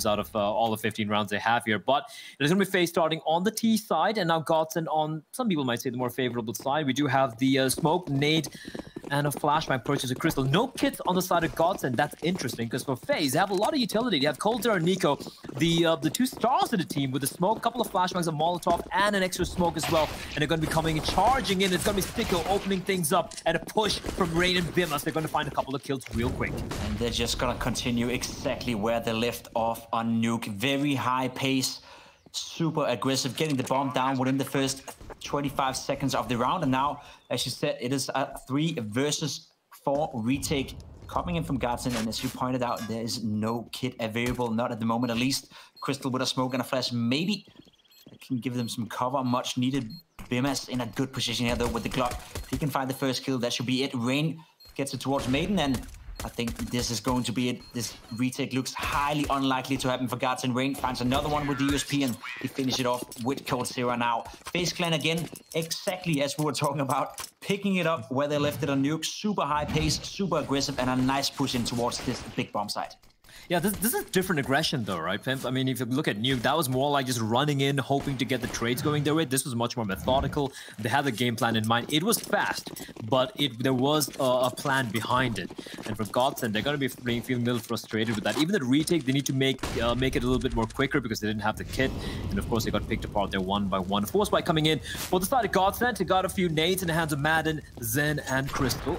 times out of uh, all the 15 rounds they have here. But it's going to be FaZe starting on the T side, and now GODSENT on, some people might say, the more favorable side. We do have the uh, Smoke, Nade, and a flashbang purchase a kRYSTAL. No kits on the side of GODSENT. That's interesting, because for FaZe, they have a lot of utility. They have Coulter and NiKo, the uh, the two stars of the team with the smoke, couple of flashbangs, a Molotov, and an extra smoke as well. And they're going to be coming charging in. It's going to be STYKO opening things up, and a push from Rain and bymas. They're going to find a couple of kills real quick. And they're just going to continue exactly where they left off on Nuke. Very high pace, super aggressive, getting the bomb down within the first 25 seconds of the round. And now, as you said, it is a three versus four retake coming in from GODSENT. And as you pointed out, there is no kit available, not at the moment at least. kRYSTAL with a smoke and a flash, maybe can give them some cover. Much needed. bymas in a good position here though with the Glock. If he can find the first kill, that should be it. Rain gets it towards Maden and I think this is going to be it. This retake looks highly unlikely to happen for GODSENT. Rain finds another one with the USP and he finishes it off with Cold Coldzera now. FaZe Clan again, exactly as we were talking about, picking it up where they left it on Nuke. Super high pace, super aggressive, and a nice push in towards this big bomb site. Yeah, this, this is different aggression though, right, Pimp? I mean, if you look at Nuke, that was more like just running in, hoping to get the trades going their way. This was much more methodical. They had the game plan in mind. It was fast, but it there was a, a plan behind it. And for GODSENT, they're going to be feeling a little frustrated with that. Even the retake, they need to make uh, make it a little bit more quicker because they didn't have the kit. And of course, they got picked apart there one by one. Force by coming in for the side of GODSENT, they got a few nades in the hands of Maden, zehN, and kRYSTAL.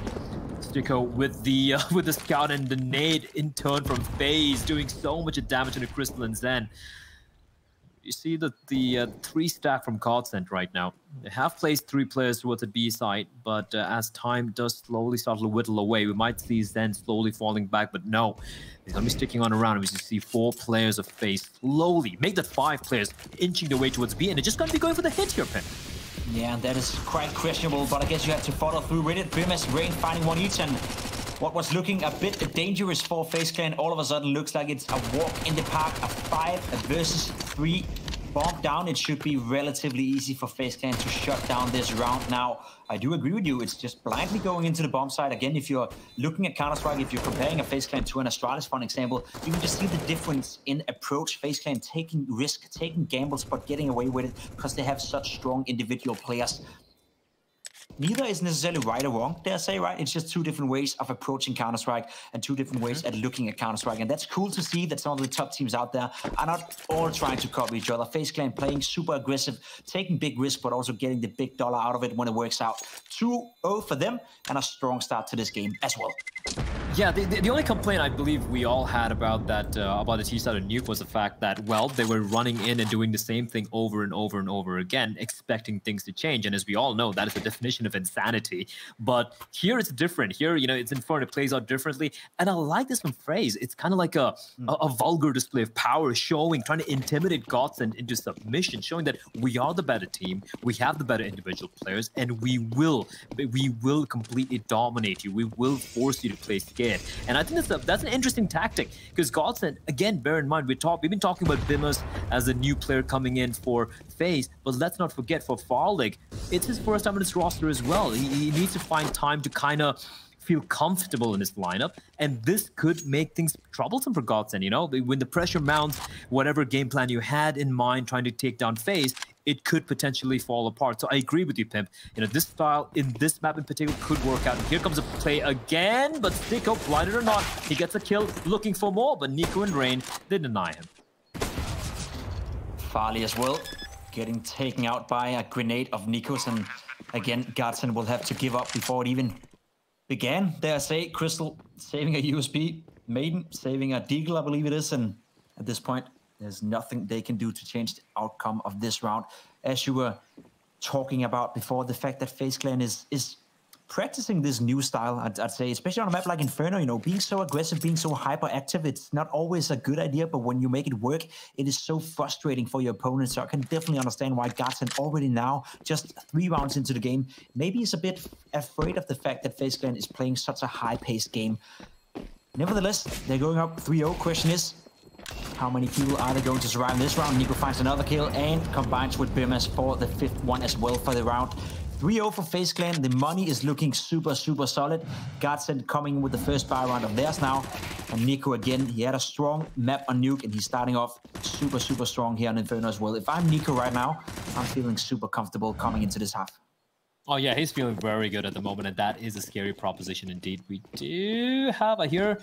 STYKO with the uh, with the scout and the nade in turn from FaZe, doing so much damage to the kRYSTAL and zehN. You see the the uh, three stack from GODSENT right now. They have placed three players towards the B side, but uh, as time does slowly start to whittle away, we might see zehN slowly falling back. But no, he's gonna be sticking on around. We just see four players of FaZe slowly make that five players inching their way towards B, and they're just gonna be going for the hit here, Pen. Yeah, that is quite questionable, but I guess you have to follow through with it. bymas, Rain finding one each, and what was looking a bit dangerous for FaZe Clan all of a sudden looks like it's a walk in the park, a five versus three bomb down, it should be relatively easy for FaZe Clan to shut down this round. Now, I do agree with you. It's just blindly going into the bomb side. Again, if you're looking at Counter-Strike, if you're comparing a FaZe Clan to an Astralis, for an example, you can just see the difference in approach. FaZe Clan taking risk, taking gambles, but getting away with it because they have such strong individual players neither is necessarily right or wrong, dare I say, right? It's just two different ways of approaching Counter-Strike and two different ways at looking at Counter-Strike. And that's cool to see that some of the top teams out there are not all trying to copy each other. FaZe Clan playing super aggressive, taking big risks, but also getting the big dollar out of it when it works out. 2-0 for them and a strong start to this game as well. Yeah, the, the, only complaint I believe we all had about that uh, about the T-side of Nuke was the fact that, well, they were running in and doing the same thing over and over and over again, expecting things to change. And as we all know, that is the definition of insanity. But here it's different. Here, you know, it's Inferno, it plays out differently. And I like this from FaZe. It's kind of like a, mm. a, a, vulgar display of power, showing, trying to intimidate GODSENT into submission, showing that we are the better team, we have the better individual players, and we will, we will completely dominate you. We will force you to play. And I think that's, a, that's an interesting tactic because GODSENT, again, bear in mind, we talk, we've been talking about bymas as a new player coming in for FaZe, but let's not forget for Farlig, it's his first time in this roster as well. He, he needs to find time to kind of feel comfortable in this lineup, and this could make things troublesome for GODSENT, you know? When the pressure mounts, whatever game plan you had in mind trying to take down FaZe, it could potentially fall apart. So I agree with you, Pimp. You know, this style in this map in particular could work out. And here comes a play again, but STYKO, blinded or not, he gets a kill, looking for more, but NiKo and Rain, they deny him. farlig as well, getting taken out by a grenade of NiKo's, and again, GODSENT will have to give up before it even began. There I say, kRYSTAL saving a USP, Maden saving a Deagle, I believe it is, and at this point, there's nothing they can do to change the outcome of this round. As you were talking about before, the fact that FaZe Clan is is practicing this new style, I'd, I'd, say, especially on a map like Inferno, you know, being so aggressive, being so hyperactive, it's not always a good idea, but when you make it work, it is so frustrating for your opponent. So I can definitely understand why GODSENT already now, just three rounds into the game, maybe is a bit afraid of the fact that FaZe Clan is playing such a high-paced game. Nevertheless, they're going up 3-0. Question is, how many people are they going to survive this round? NiKo finds another kill and combines with bymas for the fifth one as well for the round. 3-0 for FaZe Clan. The money is looking super, super solid. GODSENT coming with the first buy round of theirs now. And NiKo again, he had a strong map on Nuke and he's starting off super, super strong here on Inferno as well. If I'm NiKo right now, I'm feeling super comfortable coming into this half. Oh yeah, he's feeling very good at the moment, and that is a scary proposition indeed. We do have, I hear,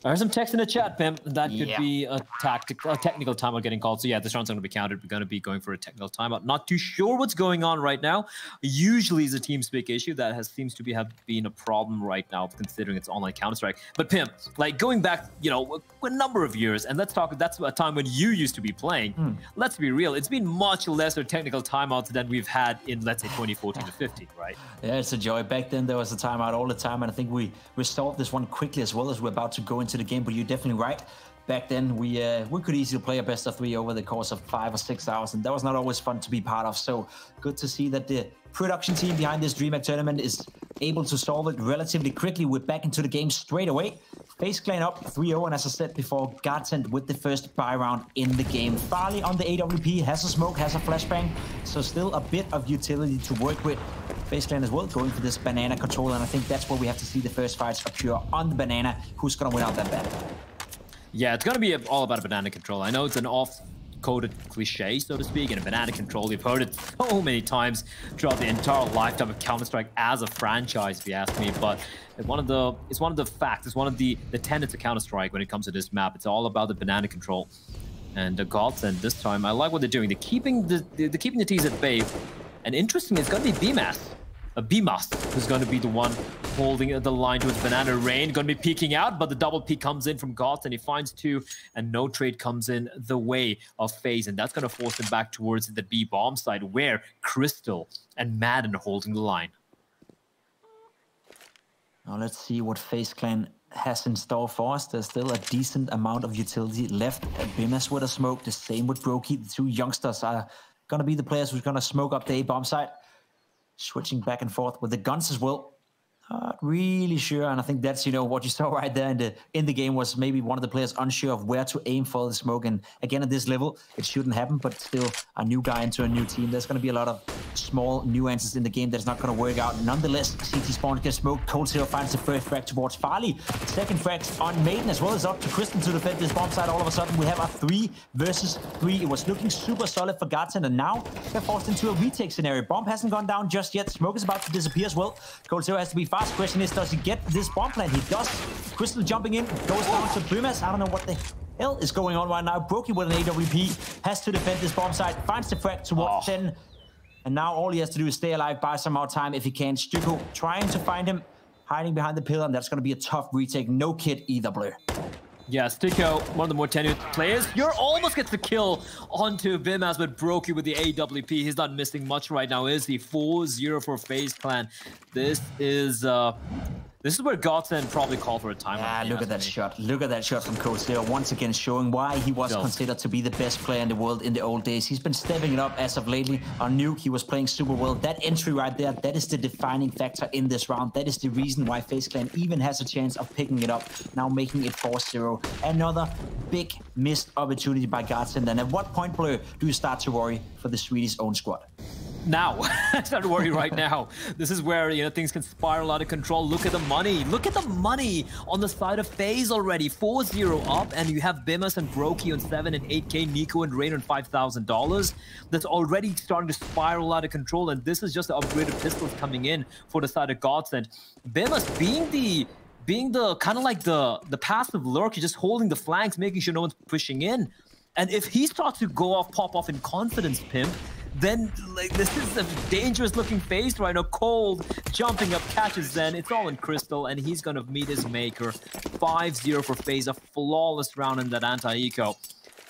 there's some text in the chat, Pimp. That could yeah. be a tactical, a technical timeout getting called. So yeah, this round's going to be counted. We're going to be going for a technical timeout. Not too sure what's going on right now. Usually, is a TeamSpeak issue that has seems to be have been a problem right now, considering it's online Counter Strike. But Pimp, like going back, you know, a number of years, and let's talk. That's a time when you used to be playing. Mm. Let's be real. It's been much lesser technical timeouts than we've had in let's say 2014 to 15 right? Yeah, it's a joy. Back then, there was a timeout all the time, and I think we resolved this one quickly as well as we're about to go into the game. But you're definitely right. Back then, we uh, we could easily play a best of three over the course of five or six hours, and that was not always fun to be part of. So good to see that the production team behind this DreamHack tournament is able to solve it relatively quickly. We're back into the game straight away. FaZe Clan up 3-0, and as I said before, GODSENT with the first buy round in the game. farlig on the AWP, has a smoke, has a flashbang, so still a bit of utility to work with. FaZe Clan as well going for this banana control, and I think that's where we have to see the first fights occur on the banana. Who's gonna win out that battle? Yeah, it's gonna be all about a banana control. I know it's an off coded cliche, so to speak, and a banana control. You've heard it so many times throughout the entire lifetime of Counter-Strike as a franchise, if you ask me. But it's one of the it's one of the facts, it's one of the the tenets of Counter-Strike when it comes to this map. It's all about the banana control. And the gods, and this time, I like what they're doing. They're keeping the they're keeping the T's at bay. And interesting, it's gonna be bymas a bymas who's going to be the one holding the line towards Banana Rain. Going to be peeking out, but the double peek comes in from Goth and he finds two, and no trade comes in the way of FaZe, and that's going to force him back towards the B bomb side where kRYSTAL and Maden are holding the line. Now let's see what FaZe Clan has in store for us. There's still a decent amount of utility left. bymas with a smoke, the same with broky. The two youngsters are going to be the players who's going to smoke up the A bomb side switching back and forth with the guns as well. Not really sure, and I think that's you know what you saw right there in the in the game was maybe one of the players unsure of where to aim for the smoke. And again, at this level, it shouldn't happen. But still, a new guy into a new team. There's going to be a lot of small nuances in the game that's not going to work out. Nonetheless, CT Spawn gets smoked. coldzera finds the first frag towards farlig. Second frag on Maden as well as up to kRYSTAL to defend this bomb side. All of a sudden, we have a three versus three. It was looking super solid for GODSENT, and now they're forced into a retake scenario. Bomb hasn't gone down just yet. Smoke is about to disappear as well. coldzera has to be fast. Question is, does he get this bomb plant? He does. kRYSTAL jumping in, goes down to bymas. I don't know what the hell is going on right now. broky with an AWP has to defend this bomb site, finds the frag towards oh. 10. And now all he has to do is stay alive, buy some more time if he can. STYKO trying to find him, hiding behind the pillar, and that's going to be a tough retake. No kit either, Blur. Yeah, STYKO, one of the more tenured players. You're almost gets the kill onto bymas, but broky with the AWP. He's not missing much right now, is he? 4-0 for FaZe Clan. This is uh, this is where GODSENT probably called for a timeout. Yeah, look at that me. shot. Look at that shot from coldzera. Once again, showing why he was considered to be the best player in the world in the old days. He's been stepping it up as of lately. On Nuke, he was playing super well. That entry right there, that is the defining factor in this round. That is the reason why FaZe Clan even has a chance of picking it up, now making it 4-0. Another big missed opportunity by GODSENT. And at what point, Blur, do you start to worry for the Swedish own squad? Now. To worry right now. This is where you know things can spiral out of control. Look at the money. Look at the money on the side of FaZe already. 4-0 up, and you have bymas and broky on 7 and 8k, NiKo and Rain on $5,000. That's already starting to spiral out of control, and this is just the upgraded pistols coming in for the side of GODSENT. bymas being the being the kind of like the the passive lurker, just holding the flanks, making sure no one's pushing in. And if he starts to go off, pop off in confidence, Pimp, then like this is a dangerous looking FaZe right now. Cold jumping up catches zehN. It's all in kRYSTAL, and he's gonna meet his maker. 5-0 for FaZe, a flawless round in that anti-eco.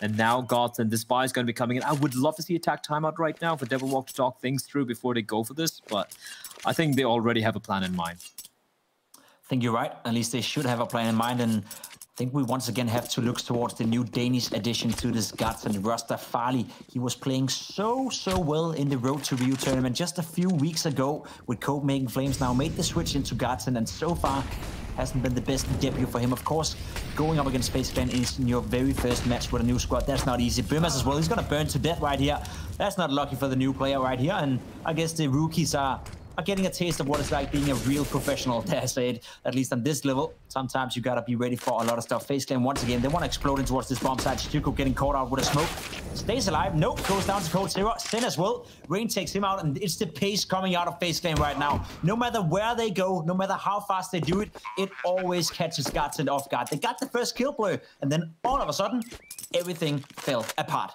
And now Gods and this buy is going to be coming in. I would love to see attack timeout right now for devilwalk to talk things through before they go for this, but I think they already have a plan in mind. I think you're right. At least they should have a plan in mind. And think we once again have to look towards the new Danish addition to this roster, farlig. He was playing so, so well in the Road to Rio tournament just a few weeks ago with Copenhagen Flames now made the switch into GODSENT and so far hasn't been the best debut for him. Of course, going up against FaZe Clan is in your very first match with a new squad. That's not easy. bymas as well. He's to burn to death right here. That's not lucky for the new player right here. And I guess the rookies are are getting a taste of what it's like being a real professional, dare say at least on this level. Sometimes you gotta be ready for a lot of stuff. FaZe Clan, once again, they want to explode in towards this bomb site. STYKO getting caught out with a smoke. Stays alive. Nope, goes down to Coldzera. Sin as well. Rain takes him out, and it's the pace coming out of FaZe Clan right now. No matter where they go, no matter how fast they do it, it always catches GODSENT off guard. They got the first kill blow, and then all of a sudden, everything fell apart.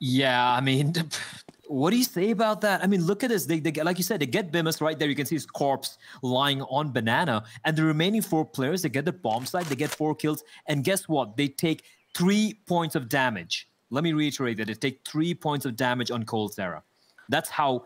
Yeah, I mean, what do you say about that? I mean, look at this. They, they like you said, they get bymas right there. You can see his corpse lying on banana, and the remaining four players they get the bomb site. They get four kills, and guess what? They take three points of damage. Let me reiterate that they take three points of damage on Coldzera. That's how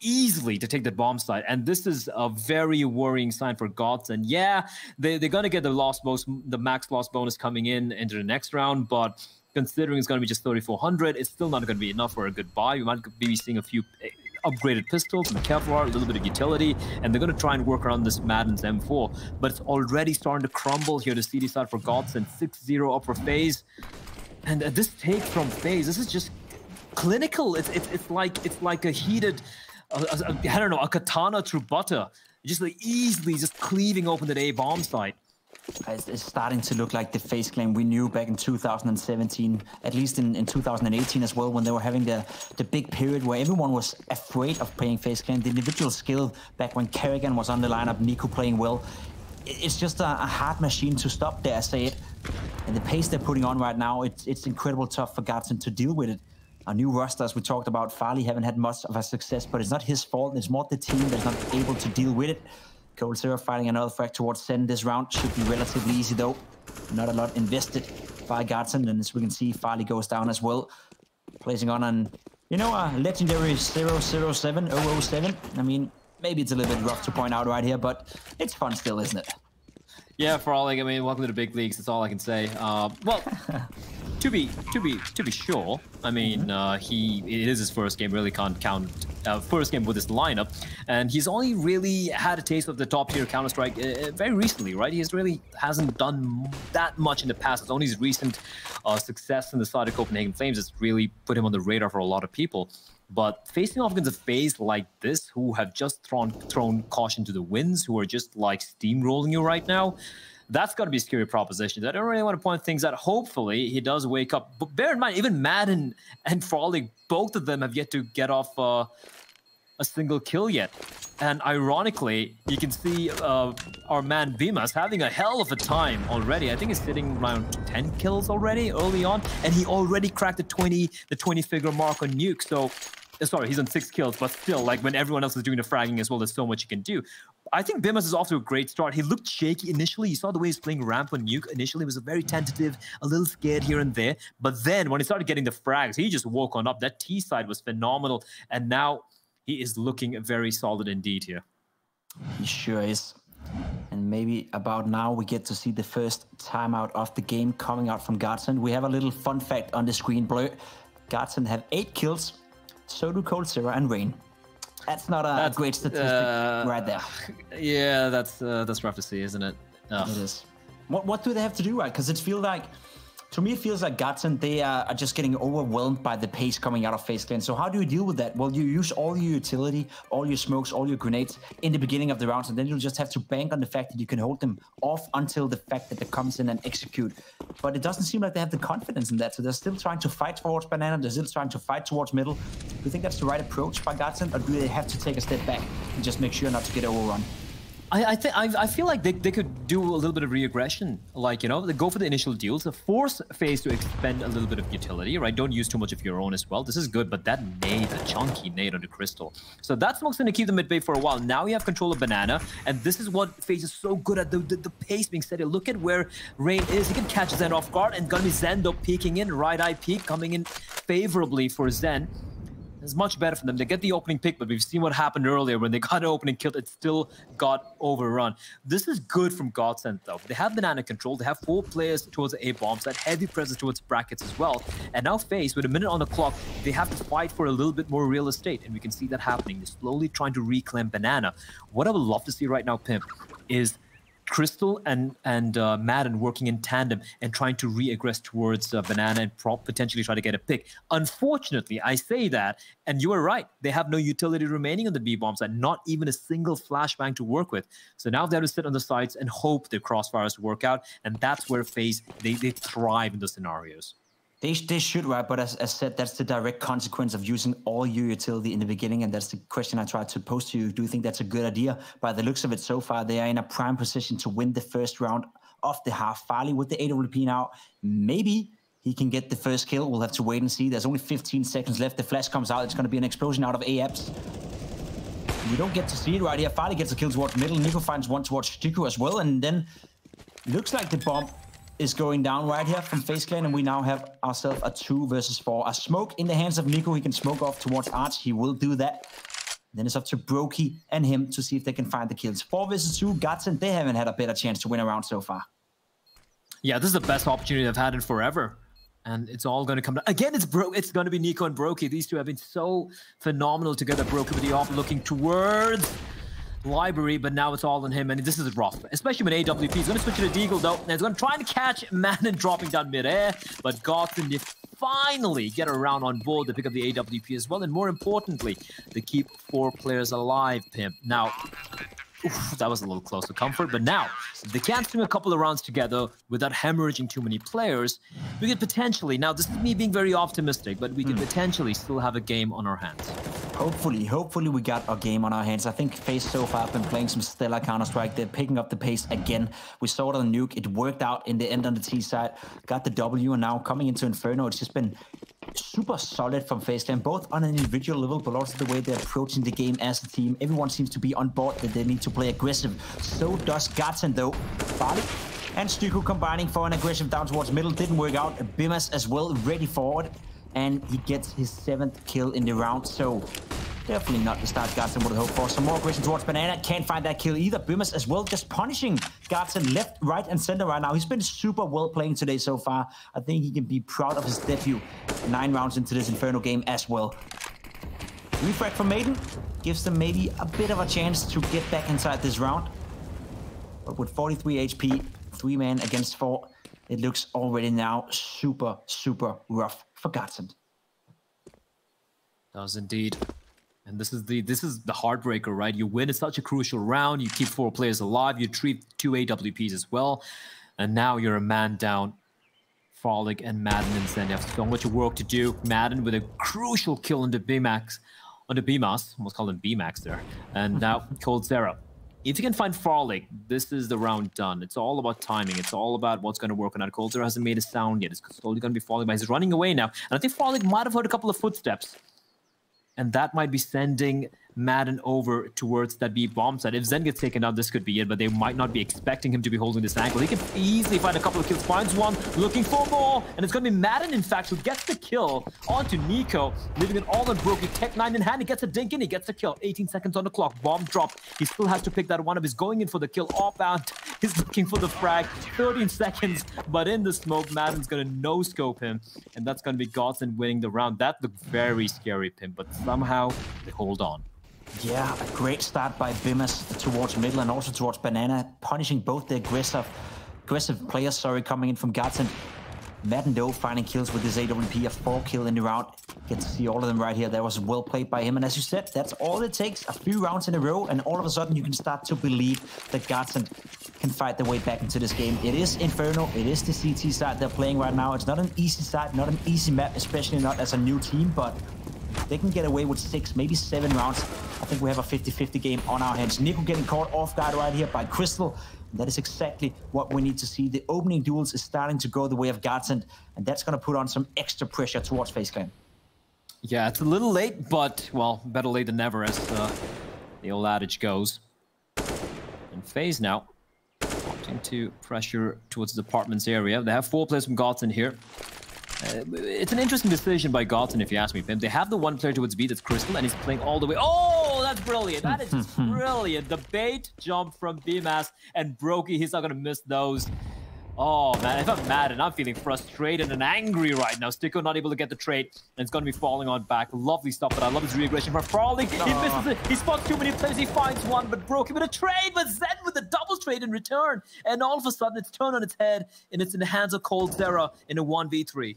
easily to take the bomb site. And this is a very worrying sign for Gods. And yeah, they, they're going to get the loss bonus, the max loss bonus coming in into the next round, but considering it's going to be just 3400 it's still not going to be enough for a good buy we might be seeing a few eh, upgraded pistols and Kevlar, a little bit of utility, and they're going to try and work around this Maden's M4. But it's already starting to crumble here to CT side for GODSENT, 6-0 up for. And uh, this take from FaZe, this is just clinical. It's it's, it's like it's like a heated, uh, don't know, a katana through butter. Just like easily just cleaving open the A bomb site. It's starting to look like the FaZe Clan we knew back in 2017, at least in, in 2018 as well, when they were having the, the big period where everyone was afraid of playing FaZe Clan. The individual skill back when karrigan was on the lineup, NiKo playing well, it's just a, a hard machine to stop, dare I say it. And the pace they're putting on right now, it's, it's incredible tough for GODSENT to deal with it. A new roster, as we talked about, farlig haven't had much of a success, but it's not his fault. It's more the team that's not able to deal with it. Coldzera fighting another frag towards zehN this round. Should be relatively easy though. Not a lot invested by GODSENT, and as we can see, farlig goes down as well. Placing on an, you know, a legendary 007, 007. I mean, maybe it's a little bit rough to point out right here, but it's fun still, isn't it? Yeah, for all like, I mean, welcome to the big leagues. That's all I can say. Uh, well, to be to be to be sure, I mean, mm-hmm. uh, he it is his first game. Really can't count uh, first game with this lineup, and he's only really had a taste of the top tier Counter Strike uh, uh, very recently, right? He really hasn't done that much in the past. It's only his recent uh, success in the side of Copenhagen Flames that's really put him on the radar for a lot of people. But facing off against a FaZe like this, who have just thrown thrown caution to the winds, who are just like steamrolling you right now, that's got to be a scary proposition. I don't really want to point things out. Hopefully, he does wake up. But bear in mind, even Maden and Frolic, both of them have yet to get off uh, a single kill yet. And ironically, you can see uh, our man bymas having a hell of a time already. I think he's sitting around 10 kills already early on, and he already cracked the 20 the 20 figure mark on Nuke. So Uh, sorry, he's on six kills, but still, like when everyone else is doing the fragging as well, there's so much you can do. I think bymas is off to a great start. He looked shaky initially. You saw the way he's playing ramp on Nuke. Initially, was a very tentative, a little scared here and there. But then when he started getting the frags, he just woke on up. That T side was phenomenal. And now he is looking very solid indeed here. He sure is. And maybe about now we get to see the first timeout of the game coming out from GODSENT. We have a little fun fact on the screen, Blur. GODSENT have eight kills, so do Coldzera and Rain. That's not a that's, great statistic uh, right there. Yeah, that's uh, that's rough to see, isn't it? Oh. It is. What what do they have to do, right? Because it feels like to me, it feels like GODSENT, they uh, are just getting overwhelmed by the pace coming out of FaZe Clan. So how do you deal with that? Well, you use all your utility, all your smokes, all your grenades in the beginning of the rounds, and then you'll just have to bank on the fact that you can hold them off until the fact that they comes in and execute. But it doesn't seem like they have the confidence in that. So they're still trying to fight towards Banana. They're still trying to fight towards middle. Do you think that's the right approach by GODSENT, or do they have to take a step back and just make sure not to get overrun? I, I think I feel like they, they could do a little bit of re-aggression, like you know, go for the initial deals, force FaZe to expend a little bit of utility, right? Don't use too much of your own as well. This is good, but that nade, a chunky nade on the crystal, so that's what's going to keep them at bay for a while. Now you have control of banana, and this is what FaZe is so good at the, the, the pace being steady. Look at where Rain is; he can catch zehN off guard, and gonna be Zendo peeking in, right eye peek coming in favorably for zehN. It's much better for them. They get the opening pick, but we've seen what happened earlier when they got an opening kill. It still got overrun. This is good from GODSENT, though. They have banana control. They have four players towards the A bombs, that heavy presence towards brackets as well. And now FaZe with a minute on the clock, they have to fight for a little bit more real estate, and we can see that happening. They're slowly trying to reclaim banana. What I would love to see right now, Pimp, is kRYSTAL and and uh, Maden working in tandem and trying to re-aggress towards uh, Banana and pro- potentially try to get a pick. Unfortunately, I say that, and you are right. They have no utility remaining on the B bombs, and not even a single flashbang to work with. So now they have to sit on the sides and hope the crossfires work out, and that's where FaZe they, they thrive in those scenarios. They, they should, right? But as, as said, that's the direct consequence of using all your utility in the beginning. And that's the question I tried to pose to you. Do you think that's a good idea? By the looks of it so far, they are in a prime position to win the first round of the half. farlig with the AWP now. Maybe he can get the first kill. We'll have to wait and see. There's only 15 seconds left. The flash comes out. It's going to be an explosion out of AWPs. We don't get to see it right here. Farley gets a kill towards middle. NiKo finds one towards STYKO as well. And then looks like the bomb is going down right here from FaZe Clan, and we now have ourselves a two versus four. A smoke in the hands of NiKo. He can smoke off towards Arch. He will do that. Then it's up to broky and him to see if they can find the kills. Four versus two, Godsend, they haven't had a better chance to win around so far. Yeah, this is the best opportunity they've had in forever. And it's all going to come down. Again, it's bro it's going to be NiKo and broky. These two have been so phenomenal together. broky with the off looking towards library, but now it's all on him, and this is rough, especially when AWP. He's going to switch to Deagle, though, and he's going to try and catch Maden dropping down mid-air, but they finally get around on board to pick up the AWP as well, and more importantly, to keep four players alive, Pimp. Now, Oof, that was a little close to comfort, but now, if they can't string a couple of rounds together without hemorrhaging too many players, we could potentially, now this is me being very optimistic, but we could mm. potentially still have a game on our hands. Hopefully, hopefully we got a game on our hands. I think FaZe so far have been playing some stellar Counter-Strike. They're picking up the pace again. We saw it on Nuke. It worked out in the end on the T side. Got the W, and now coming into Inferno, it's just been super solid from FaZe Clan, both on an individual level, but also the way they're approaching the game as a team. Everyone seems to be on board that they need to play aggressive. So does GODSENT, though. farlig and STYKO combining for an aggressive down towards middle. Didn't work out. bymas as well, ready forward. And he gets his seventh kill in the round. So Definitely not the start GODSENT would hope for. Some more aggression towards Banana. Can't find that kill either. bymas as well, just punishing GODSENT left, right, and center right now. He's been super well playing today so far. I think he can be proud of his debut. Nine rounds into this Inferno game as well. Refract from Maden gives them maybe a bit of a chance to get back inside this round. But with 43 HP, three man against four, it looks already now super, super rough for GODSENT. Does indeed. And this is the this is the heartbreaker, right? You win it's such a crucial round, you keep four players alive, you treat two AWPs as well, and now you're a man down. farlig and Maden instead. You have so much work to do. Maden with a crucial kill on the BMAX, on the bymas, almost called him BMAX there. And now Cold coldzera. If you can find farlig, this is the round done. It's all about timing. It's all about what's going to work on that. coldzera hasn't made a sound yet. It's slowly going to be falling by. He's running away now. And I think farlig might have heard a couple of footsteps and that might be sending Maden over towards that B bomb site. If zehN gets taken out, this could be it, but they might not be expecting him to be holding this angle. He can easily find a couple of kills, finds one, looking for more, and it's going to be Maden, in fact, who gets the kill onto NiKo, leaving it all on broky. Tech 9 in hand, he gets a dink in, he gets the kill. 18 seconds on the clock, bomb drop. He still has to pick that one up. He's going in for the kill, off out. He's looking for the frag. 13 seconds, but in the smoke, Maden's going to no-scope him, and that's going to be GODSENT winning the round. That looked very scary, Pim, but somehow they hold on. Yeah, a great start by bymas towards middle and also towards Banana, punishing both the aggressive aggressive players, sorry, coming in from GODSENT. Maden though finding kills with his AWP, a four kill in the round. Get to see all of them right here. That was well played by him. And as you said, that's all it takes. A few rounds in a row, and all of a sudden you can start to believe that GODSENT can fight their way back into this game. It is Inferno. It is the CT side they're playing right now. It's not an easy side, not an easy map, especially not as a new team, but they can get away with six, maybe seven rounds. I think we have a 50-50 game on our hands. NiKo getting caught off guard right here by kRYSTAL. That is exactly what we need to see. The opening duels is starting to go the way of GODSENT, and that's going to put on some extra pressure towards FaZe Clan. Yeah, it's a little late, but, well, better late than never, as uh, the old adage goes. And FaZe now, opting to pressure towards the apartments area. They have four players from GODSENT here. Uh, it's an interesting decision by GODSENT, if you ask me, Pim. They have the one player towards B that's kRYSTAL, and he's playing all the way. Oh, that's brilliant. That is just brilliant. The bait jump from bymas and broky, he's not going to miss those. Oh man, if I'm mad and I'm feeling frustrated and angry right now. STYKO not able to get the trade, and it's gonna be falling on back. Lovely stuff, but I love his re-aggression from farlig. He misses it. He spots too many players. He finds one, but broke him with a trade. But zehN with a double trade in return, and all of a sudden it's turned on its head, and it's in the hands of Cold coldzera in a 1v3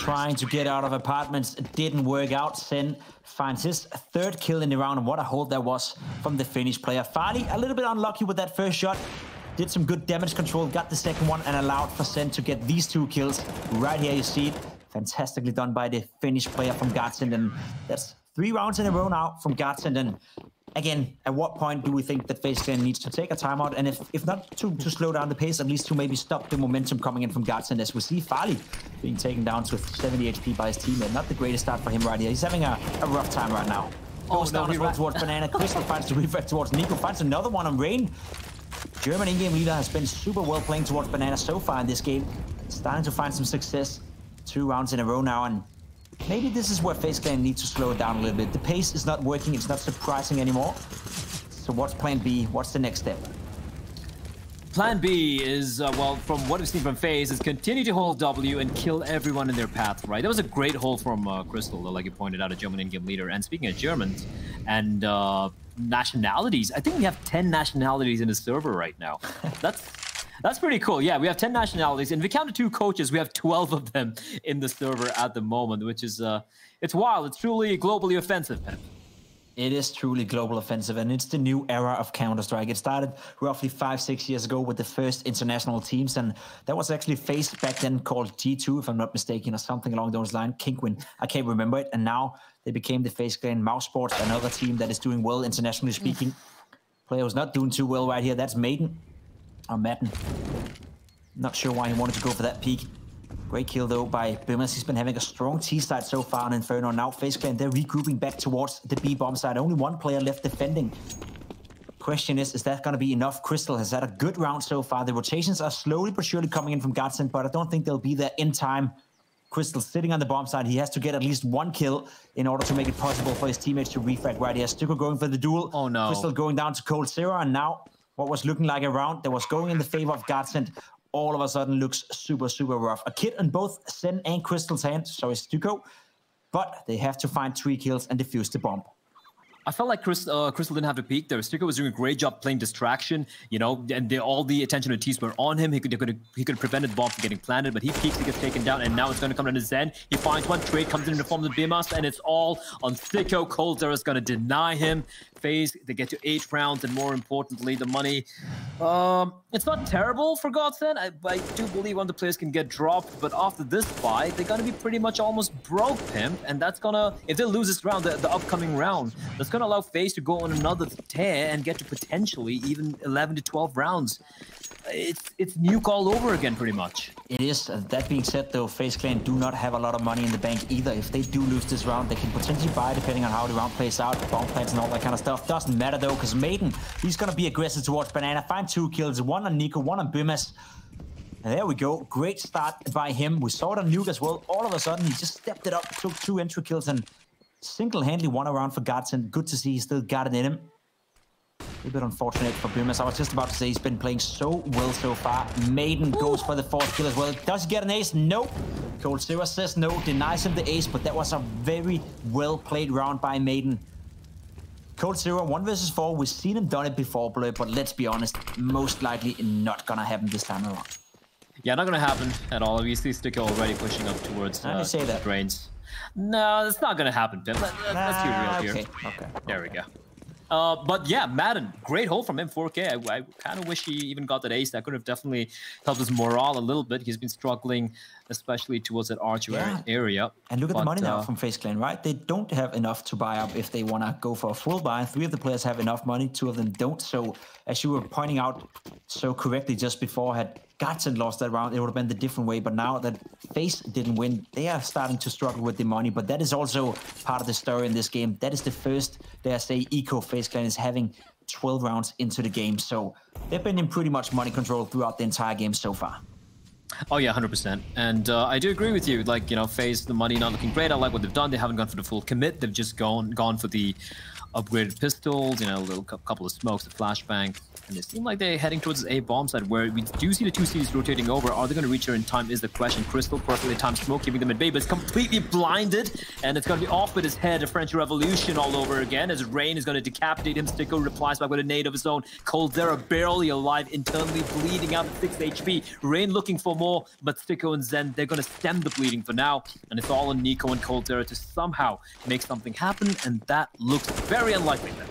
trying to get out of apartments. Didn't work out. zehN finds his third kill in the round, what a hold that was from the Finnish player. farlig, a little bit unlucky with that first shot. Did some good damage control, got the second one, and allowed for zehN to get these two kills. Right here, you see it. Fantastically done by the Finnish player from GODSENT, and that's three rounds in a row now from GODSENT, and again, at what point do we think that FaZe Clan needs to take a timeout? And if, if not to, to slow down the pace, at least to maybe stop the momentum coming in from GODSENT as we see farlig being taken down to 70 HP by his teammate. Not the greatest start for him right here. He's having a, a rough time right now. Oh, Goes no, down as well towards Banana. kRYSTAL finds the refresh towards NiKo. Finds another one on Rain. German in-game leader has been super well playing towards Banana so far in this game. Starting to find some success. Two rounds in a row now, and Maybe this is where FaZe Clan needs to slow it down a little bit. The pace is not working, it's not surprising anymore. So what's plan B? What's the next step? Plan B is, uh, well, from what we've seen from FaZe, is continue to hold W and kill everyone in their path, right? That was a great hold from uh, kRYSTAL, like you pointed out, a German in-game leader. And speaking of Germans and uh, nationalities, I think we have 10 nationalities in the server right now. That's that's pretty cool. Yeah, we have 10 nationalities, and if we count the two coaches, we have 12 of them in the server at the moment, which is, uh, it's wild. It's truly globally offensive, It is truly global offensive, and it's the new era of Counter Strike. It started roughly five, six years ago with the first international teams, and that was actually FaZe back then called G2, if I'm not mistaken, or something along those lines. Kinguin, I can't remember it. And now they became the FaZe Clan Mousesports, another team that is doing well internationally speaking. Player who's not doing too well right here. That's Maiden. Oh, Maden. Not sure why he wanted to go for that peak. Great kill though by bymas. He's been having a strong T side so far on Inferno. Now FaZe Clan, they're regrouping back towards the B bomb side. Only one player left defending. Question is, is that going to be enough? kRYSTAL has had a good round so far. The rotations are slowly but surely coming in from GODSENT, but I don't think they'll be there in time. kRYSTAL sitting on the bomb side. He has to get at least one kill in order to make it possible for his teammates to refrag right He here. STYKO going for the duel. Oh no. kRYSTAL going down to coldzera, and now what was looking like a round that was going in the favor of GODSENT all of a sudden looks super, super rough. A kit on both zehN and kRYSTAL's hand, so is STYKO, but they have to find three kills and defuse the bomb. I felt like Chris, uh, kRYSTAL didn't have to peek there. STYKO was doing a great job playing distraction, you know, and they, all the attention and teams were on him. He could, could he could have prevented the bomb from getting planted, but he peeks, he gets taken down, and now it's going to come down to zehN. He finds one trade, comes in the form of the bymas, and it's all on STYKO. coldzera is going to deny him. FaZe, they get to eight rounds, and more importantly, the money. Um, it's not terrible for GODSENT. I, I do believe one of the players can get dropped, but after this fight, they're going to be pretty much almost broke, Pimp, and that's going to, if they lose this round, the, the upcoming round, that's going to allow FaZe to go on another tear and get to potentially even 11 to 12 rounds. It's it's nuke all over again, pretty much. It is. Uh, that being said, though, FaZe Clan do not have a lot of money in the bank either. If they do lose this round, they can potentially buy, depending on how the round plays out, bomb plants and all that kind of stuff. Doesn't matter, though, because Maden, he's going to be aggressive towards Banana. Find two kills, one on NiKo, one on bymas. And there we go. Great start by him. We saw it on Nuke as well. All of a sudden, he just stepped it up, took two entry kills, and single-handedly won around for GODSENT. Good to see he still got it in him. A bit unfortunate for bymas. I was just about to say he's been playing so well so far. Maden Ooh. goes for the fourth kill as well. Does he get an ace? Nope. coldzera says no, denies him the ace, but that was a very well played round by Maden. coldzera, 1 versus 4. We've seen him done it before, Blur, but let's be honest, most likely not gonna happen this time around. Yeah, not gonna happen at all. We see Stick already pushing up towards uh, say that. drains. No, that's not gonna happen, Pip. Let, us nah, be real here. Okay, okay. There we go. Uh, but yeah, Maden, great hold from him, 4K. I, I kind of wish he even got that ace. That could have definitely helped his morale a little bit. He's been struggling, especially towards that Archer yeah. area. And look at but, the money now uh, from FaZe Clan, right? They don't have enough to buy up if they want to go for a full buy. Three of the players have enough money, two of them don't. So, as you were pointing out so correctly just before, had GODSENT lost that round, it would have been the different way. But now that FaZe didn't win, they are starting to struggle with the money. But that is also part of the story in this game. That is the first, dare I say, eco FaZe Clan is having 12 rounds into the game. So they've been in pretty much money control throughout the entire game so far. Oh yeah, hundred percent. And uh, I do agree with you. Like you know, FaZe the money not looking great. I like what they've done. They haven't gone for the full commit. They've just gone gone for the upgraded pistols. You know, a little couple of smokes, a flashbang. And it seems like they're heading towards the A bomb site where we do see the two cities rotating over. Are they going to reach her in time is the question. kRYSTAL perfectly timed smoke, keeping them at bay, but it's completely blinded. And it's going to be off with his head, a French Revolution all over again as Rain is going to decapitate him. STYKO replies back with a nade of his own. Coldzera barely alive, internally bleeding out at 6 HP. Rain looking for more, but STYKO and zehN, they're going to stem the bleeding for now. And it's all on NiKo and Coldzera to somehow make something happen. And that looks very unlikely then.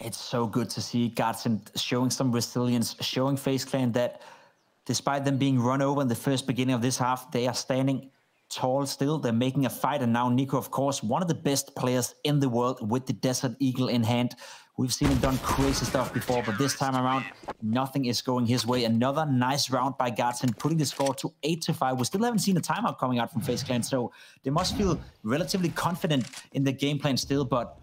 It's so good to see GODSENT showing some resilience, showing FaZe Clan that despite them being run over in the first beginning of this half, they are standing tall still. They're making a fight. And now NiKo, of course, one of the best players in the world with the Desert Eagle in hand. We've seen him done crazy stuff before, but this time around, nothing is going his way. Another nice round by GODSENT, putting the score to 8 to 5. We still haven't seen a timeout coming out from FaZe Clan, so they must feel relatively confident in the game plan still, but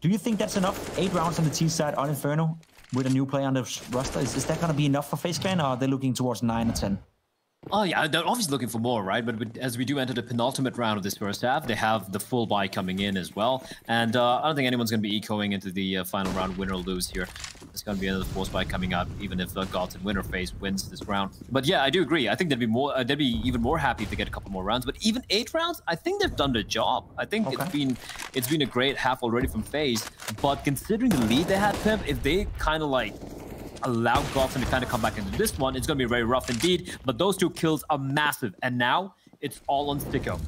do you think that's enough? Eight rounds on the T side on Inferno with a new player on the roster. Is, is that going to be enough for FaZe Clan, or are they looking towards nine or ten? Oh yeah, they're obviously looking for more, right? But as we do enter the penultimate round of this first half, they have the full buy coming in as well. And uh, I don't think anyone's going to be echoing into the uh, final round, win or lose here. There's going to be another force buy coming up, even if uh, Gods and Winter FaZe wins this round. But yeah, I do agree. I think they'd be more, uh, they'd be even more happy if they get a couple more rounds. But even eight rounds, I think they've done their job. I think okay. it's been it's been a great half already from FaZe. But considering the lead they had, Pimp, if they kind of like allow GODSENT to kind of come back into this one. It's going to be very rough indeed, but those two kills are massive. And now it's all on STYKO.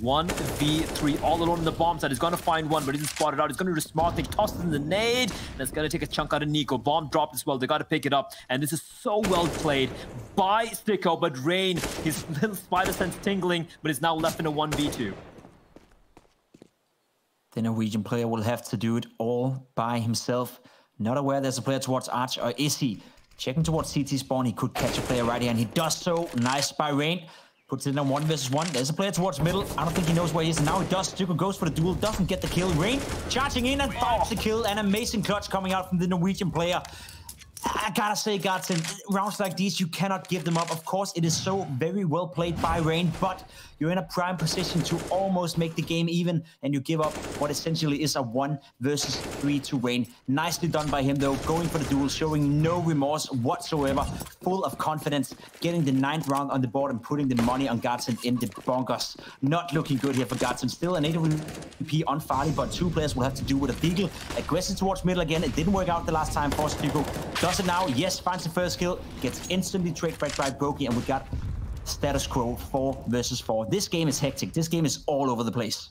1v3 all alone in the bomb side. He's going to find one, but he's spotted out. He's going to do smart thing, toss in the nade, and it's going to take a chunk out of NiKo. Bomb dropped as well. They got to pick it up, and this is so well played by STYKO, but Rain, his little spider sense tingling, but is now left in a 1v2. The Norwegian player will have to do it all by himself. Not aware there's a player towards Arch, or is he? Checking towards CT spawn, he could catch a player right here, and he does so. Nice by Rain. Puts it in a one versus one. There's a player towards middle. I don't think he knows where he is. And now he does. STYKO goes for the duel. Doesn't get the kill. Rain charging in and finds the kill. An amazing clutch coming out from the Norwegian player. I gotta say, GODSENT, rounds like these, you cannot give them up. Of course, it is so very well played by Rain, but you're in a prime position to almost make the game even, and you give up what essentially is a one versus three to Rain. Nicely done by him, though, going for the duel, showing no remorse whatsoever, full of confidence, getting the ninth round on the board and putting the money on GODSENT in the bunkers. Not looking good here for GODSENT. Still an AWP on farlig, but two players will have to do with a Deagle. Aggressive towards middle again. It didn't work out the last time for STYKO. Does it now. Yes, finds the first kill. Gets instantly tricked by broky, and we got status quo 4 versus 4. This game is hectic. This game is all over the place.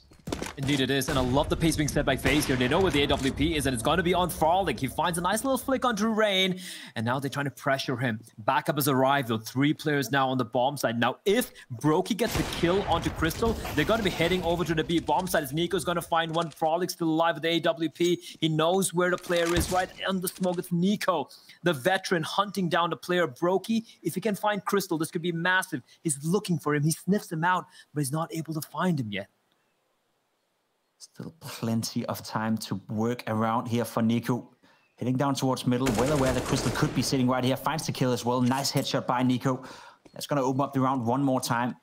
Indeed it is, and I love the pace being set by FaZe here. They know where the AWP is, and it's going to be on farlig. He finds a nice little flick onto Rain, and now they're trying to pressure him. Backup has arrived, though. Three players now on the bomb side. Now, if broky gets the kill onto kRYSTAL, they're going to be heading over to the B bomb side as NiKo's going to find one. farlig still alive with the AWP. He knows where the player is, right on the smoke. It's NiKo, the veteran, hunting down the player. broky, if he can find kRYSTAL, this could be massive. He's looking for him. He sniffs him out, but he's not able to find him yet. Still plenty of time to work around here for NiKo. Heading down towards middle, well aware that kRYSTAL could be sitting right here. Finds the kill as well. Nice headshot by NiKo. That's going to open up the round one more time.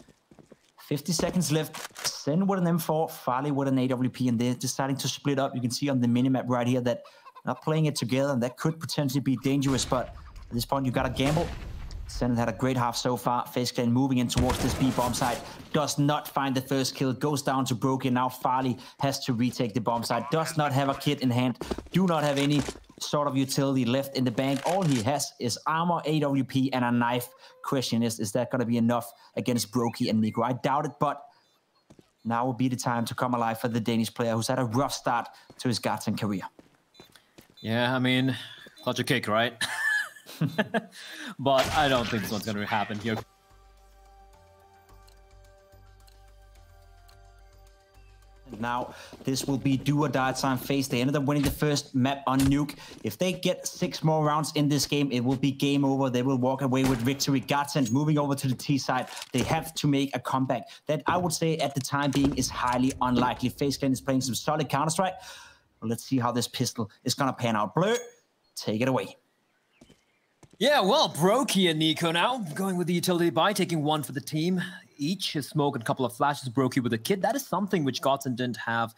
50 seconds left. zehN with an M4, farlig with an AWP, and they're deciding to split up. You can see on the minimap right here that not playing it together, and that could potentially be dangerous, but at this point, you've got to gamble. Senate had a great half so far. FaZe Clan moving in towards this B-bomb site. Does not find the first kill. Goes down to Broken. Now farlig has to retake the bomb site. Does not have a kit in hand. Do not have any sort of utility left in the bank. All he has is armor, AWP, and a knife. Question is, is that going to be enough against broky and NiKo? I doubt it, but now will be the time to come alive for the Danish player who's had a rough start to his GODSENT career. Yeah, I mean, clutch a kick, right? but I don't think one's going to happen here. Now, this will be do or die time FaZe. They ended up winning the first map on Nuke. If they get six more rounds in this game, it will be game over. They will walk away with victory. GODSENT moving over to the T side. They have to make a comeback. That I would say at the time being is highly unlikely. FaZe Clan is playing some solid Counter-Strike. Well, let's see how this pistol is going to pan out. Blur, take it away. Yeah, well, broky and NiKo now going with the utility buy, taking one for the team. each. His smoke and a couple of flashes broky with a kid. That is something which GODSENT didn't have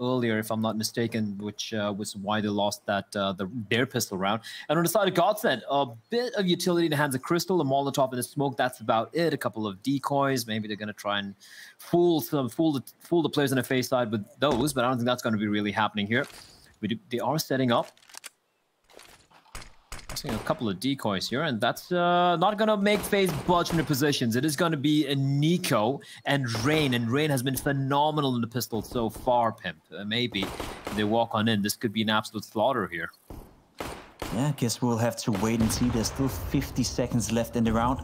earlier, if I'm not mistaken, which uh, was why they lost that uh, the their pistol round. And on the side of GODSENT, a bit of utility in the hands of kRYSTAL, a Molotov, and the smoke. That's about it. A couple of decoys. Maybe they're gonna try and fool some fool the fool the players on the FaZe side with those, but I don't think that's gonna be really happening here. We do, they are setting up seeing a couple of decoys here, and that's uh, not going to make FaZe budge the positions. It is going to be a NiKo and Rain, and Rain has been phenomenal in the pistol so far, Pimp. Uh, maybe they walk on in. This could be an absolute slaughter here. Yeah, I guess we'll have to wait and see. There's still 50 seconds left in the round.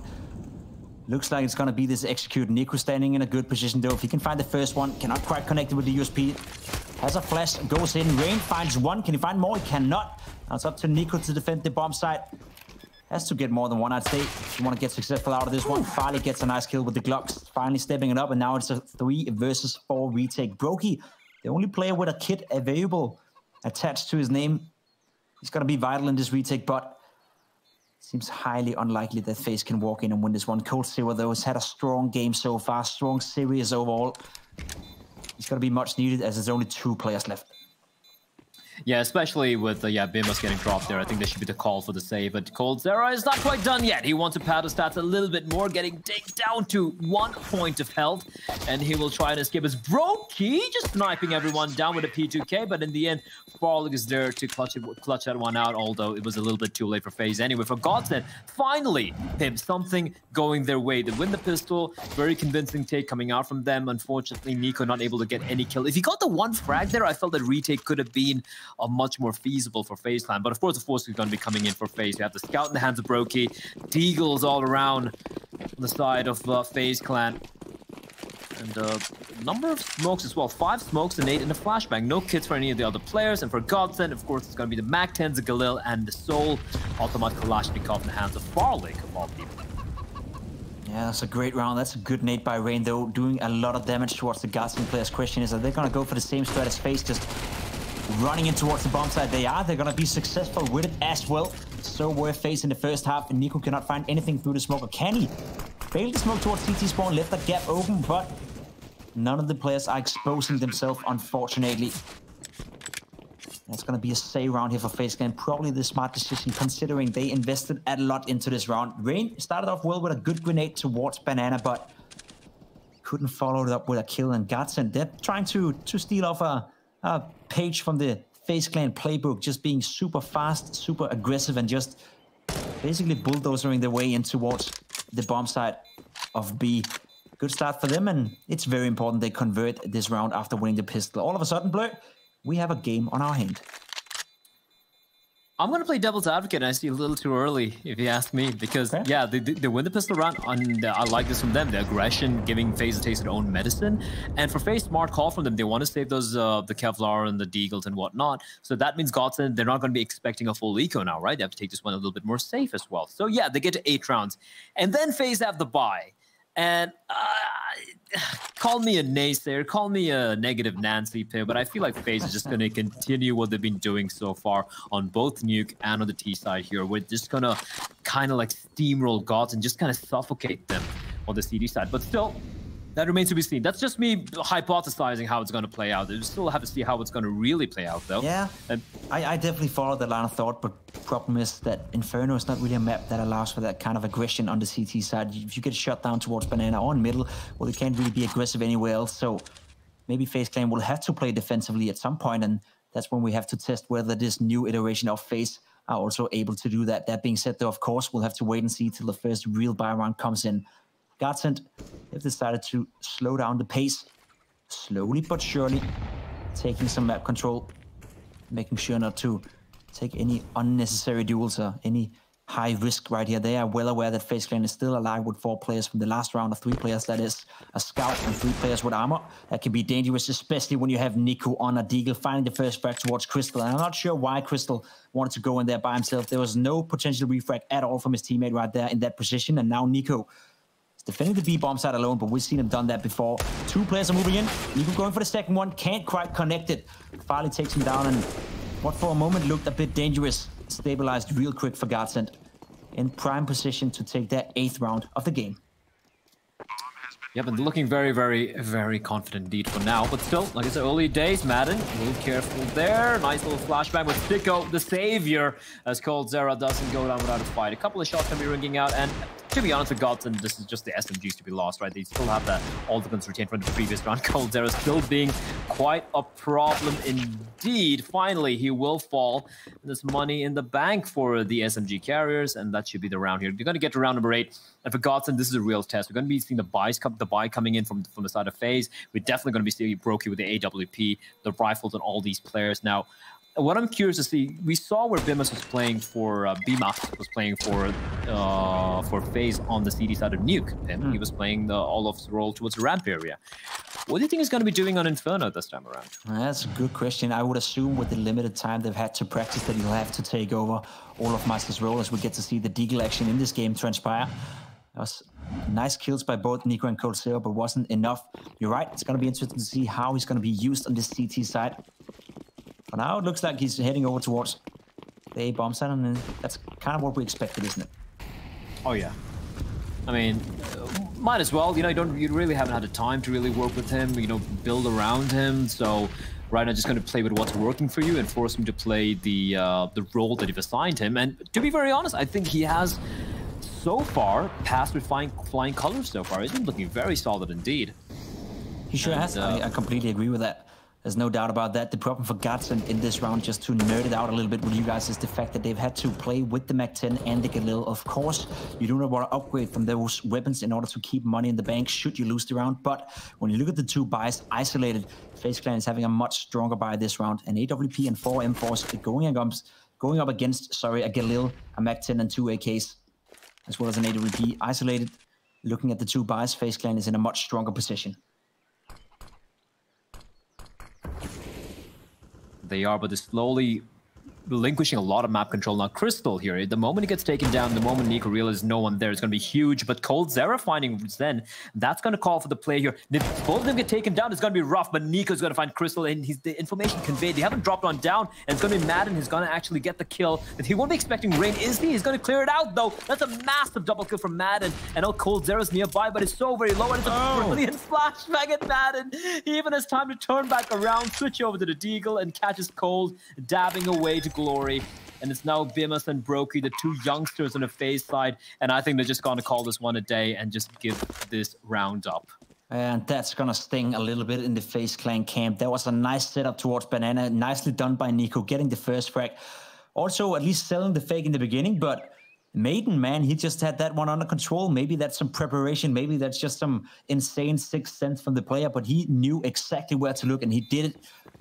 Looks like it's going to be this execute. NiKo standing in a good position, though. If he can find the first one, cannot quite connect it with the USP. Has a flash, goes in. Rain finds one. Can he find more? He cannot. Now it's up to NiKo to defend the bomb site. Has to get more than one, I'd say. If you want to get successful out of this one, finally gets a nice kill with the Glocks. Finally stepping it up, and now it's a three versus four retake. broky, the only player with a kit available attached to his name. He's going to be vital in this retake, but seems highly unlikely that FaZe can walk in and win this one. coldzera, though, has had a strong game so far, strong series overall. He's going to be much needed as there's only two players left. Yeah, especially with uh, yeah bymas getting dropped there. I think there should be the call for the save. But coldzera is not quite done yet. He wants to pad his stats a little bit more, getting digged down to one point of health. And he will try and escape his broky, just sniping everyone down with a P2K. But in the end, Farlig is there to clutch, it, clutch that one out, although it was a little bit too late for FaZe anyway. For GODSENT, finally, him, something going their way. They win the pistol, very convincing take coming out from them. Unfortunately, NiKo not able to get any kill. If he got the one frag there, I felt that retake could have been are much more feasible for FaZe Clan. But of course, the Force is going to be coming in for FaZe. We have the Scout in the hands of broky, Deagles all around on the side of uh, FaZe Clan. And a uh, number of smokes as well. Five smokes and eight in the flashbang. No kits for any of the other players. And for GODSENT, of course, it's going to be the MAC-10s, the Galil, and the Sole Ultimate Kalashnikov in the hands of Farlig, of all people. Yeah, that's a great round. That's a good nade by Rain, though, doing a lot of damage towards the GODSENT players. Question is, are they going to go for the same strat as FaZe, just running in towards the bomb site. They are. They're going to be successful with it as well. So we're facing the first half, and NiKo cannot find anything through the smoke. Or can he? Failed to smoke towards CT spawn, left that gap open, but none of the players are exposing themselves, unfortunately. That's going to be a say round here for FaZe Clan. Probably the smart decision, considering they invested a lot into this round. Rain started off well with a good grenade towards Banana, but couldn't follow it up with a kill and GODSENT. They're trying to, to steal off a page from the FaZe Clan playbook, just being super fast, super aggressive, and just basically bulldozering their way in towards the bomb site of B. Good start for them, and it's very important they convert this round after winning the pistol. All of a sudden, Blur, we have a game on our hand. I'm going to play devil's advocate, and I see a little too early, if you ask me, because, okay. yeah, they, they win the pistol round, and I like this from them. The aggression, giving FaZe a taste of their own medicine. And for FaZe, smart call from them. They want to save those, uh, the Kevlar and the Deagles and whatnot. So that means GODSENT, they're not going to be expecting a full eco now, right? They have to take this one a little bit more safe as well. So, yeah, they get to eight rounds. And then FaZe have the buy. And uh, call me a naysayer, call me a negative Nancy Pay, but I feel like FaZe is just going to continue what they've been doing so far on both Nuke and on the T side here. We're just going to kind of like steamroll GODSENT just kind of suffocate them on the CT side. But still, that remains to be seen. That's just me hypothesizing how it's going to play out. We still have to see how it's going to really play out, though. Yeah, and I, I definitely follow that line of thought, but problem is that Inferno is not really a map that allows for that kind of aggression on the CT side. If you get shut down towards Banana or in middle, well, you can't really be aggressive anywhere else. So maybe FaZe Clan will have to play defensively at some point, and that's when we have to test whether this new iteration of FaZe are also able to do that. That being said, though, of course, we'll have to wait and see till the first real buy round comes in. GODSENT have decided to slow down the pace, slowly but surely, taking some map control, making sure not to take any unnecessary duels or any high risk right here. They are well aware that FaZe Clan is still alive with four players from the last round of three players. That is a scout and three players with armor. That can be dangerous, especially when you have NiKo on a Deagle finding the first frag towards kRYSTAL. And I'm not sure why kRYSTAL wanted to go in there by himself. There was no potential refrag at all from his teammate right there in that position. And now NiKo defending the B bomb side alone, but we've seen him done that before. Two players are moving in. NiKo going for the second one. Can't quite connect it. farlig takes him down, and what for a moment looked a bit dangerous. Stabilized real quick for GODSENT. In prime position to take that eighth round of the game. Yep, and looking very, very, very confident indeed for now. But still, like I said, early days, Maden, a little careful there. Nice little flashback with Sicko, the savior, as coldzera doesn't go down without a fight. A couple of shots can be ringing out, and to be honest with GODSENT, this is just the SMGs to be lost, right? They still have the ultimates retained from the previous round. coldzera still being quite a problem indeed. Finally, he will fall. There's money in the bank for the SMG carriers, and that should be the round here. You're going to get to round number eight. And for GODSENT, this is a real test. We're going to be seeing the buys come, the buy coming in from, from the side of FaZe. We're definitely going to be seeing broky with the AWP, the rifles, and all these players. Now, what I'm curious to see, we saw where bymas was playing for uh, bymas was playing for uh, for FaZe on the CT side of Nuke, and mm. he hmm. was playing the Olof's role towards the ramp area. What do you think he's going to be doing on Inferno this time around? That's a good question. I would assume with the limited time they've had to practice that he'll have to take over all of Meister's role as we get to see the Deagle action in this game transpire. That was nice kills by both NiKo and coldzera, but wasn't enough. You're right. It's going to be interesting to see how he's going to be used on this CT side. For now, it looks like he's heading over towards the A bomb site, and that's kind of what we expected, isn't it? Oh, yeah. I mean, might as well. You know, you don't, you really haven't had the time to really work with him. You know, build around him. So right now, just going to play with what's working for you and force him to play the uh, the role that you've assigned him. And to be very honest, I think he has so far passed with flying flying colors. So far, he's been looking very solid indeed. He sure and, has. Uh, I, I completely agree with that. There's no doubt about that. The problem for GODSENT in this round, just to nerd it out a little bit with you guys, is the fact that they've had to play with the MAC-10 and the Galil. Of course, you do not want to upgrade from those weapons in order to keep money in the bank should you lose the round. But when you look at the two buys isolated, FaZe Clan is having a much stronger buy this round. And AWP and four M4s going against, going up against, sorry, a Galil, a MAC-10 and two AKs, as well as an AWP isolated. Looking at the two buys, FaZe Clan is in a much stronger position. They are, but they're slowly relinquishing a lot of map control. Now, kRYSTAL here, the moment he gets taken down, the moment NiKo realizes no one there is going to be huge. But coldzera finding zehN, that's going to call for the play here. If both of them get taken down, it's going to be rough, but NiKo's going to find kRYSTAL, and he's the information conveyed. They haven't dropped on down, and it's going to be Maden who's going to actually get the kill. And he won't be expecting Rain, is he? He's going to clear it out, though. That's a massive double kill from Maden. And now coldzera's nearby, but it's so very low, and it's a oh. brilliant flashback at Maden. He even has time to turn back around, switch over to the Deagle, and catches Cold, dabbing away to glory. And it's now bymas and broky, the two youngsters on the FaZe side. And I think they're just going to call this one a day and just give this round up. And that's going to sting a little bit in the FaZe Clan camp. That was a nice setup towards Banana. Nicely done by NiKo, getting the first frag. Also, at least selling the fake in the beginning, but Maden, man, he just had that one under control. Maybe that's some preparation. Maybe that's just some insane sixth sense from the player, but he knew exactly where to look and he did it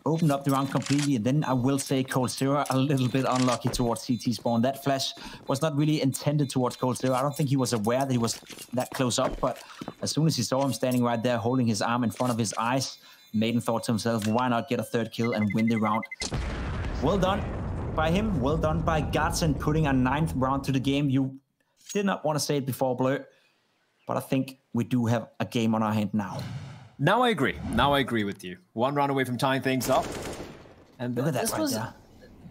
opened up the round completely. And then I will say coldzera a little bit unlucky towards CT spawn. That flash was not really intended towards coldzera. I don't think he was aware that he was that close up, but as soon as he saw him standing right there holding his arm in front of his eyes, Maden thought to himself, why not get a third kill and win the round? Well done by him. Well done by GODSENT putting a ninth round to the game. You did not want to say it before, Blur, but I think we do have a game on our hand now. Now I agree. Now I agree with you. One round away from tying things up. And Look at this that was right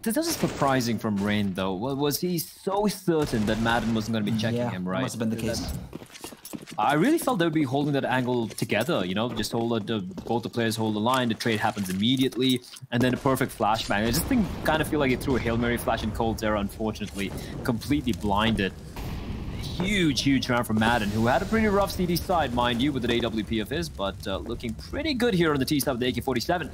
this was surprising from Rain though. Was he so certain that Maden wasn't going to be checking yeah, him, right? must have been the case. I really felt they would be holding that angle together, you know, just hold the, both the players hold the line, the trade happens immediately, and then a perfect flashbang. I just think, kind of feel like he threw a Hail Mary flash in coldzera, unfortunately, completely blinded huge, huge round from Maden, who had a pretty rough CT side, mind you, with an AWP of his, but uh, looking pretty good here on the T side with the AK-47.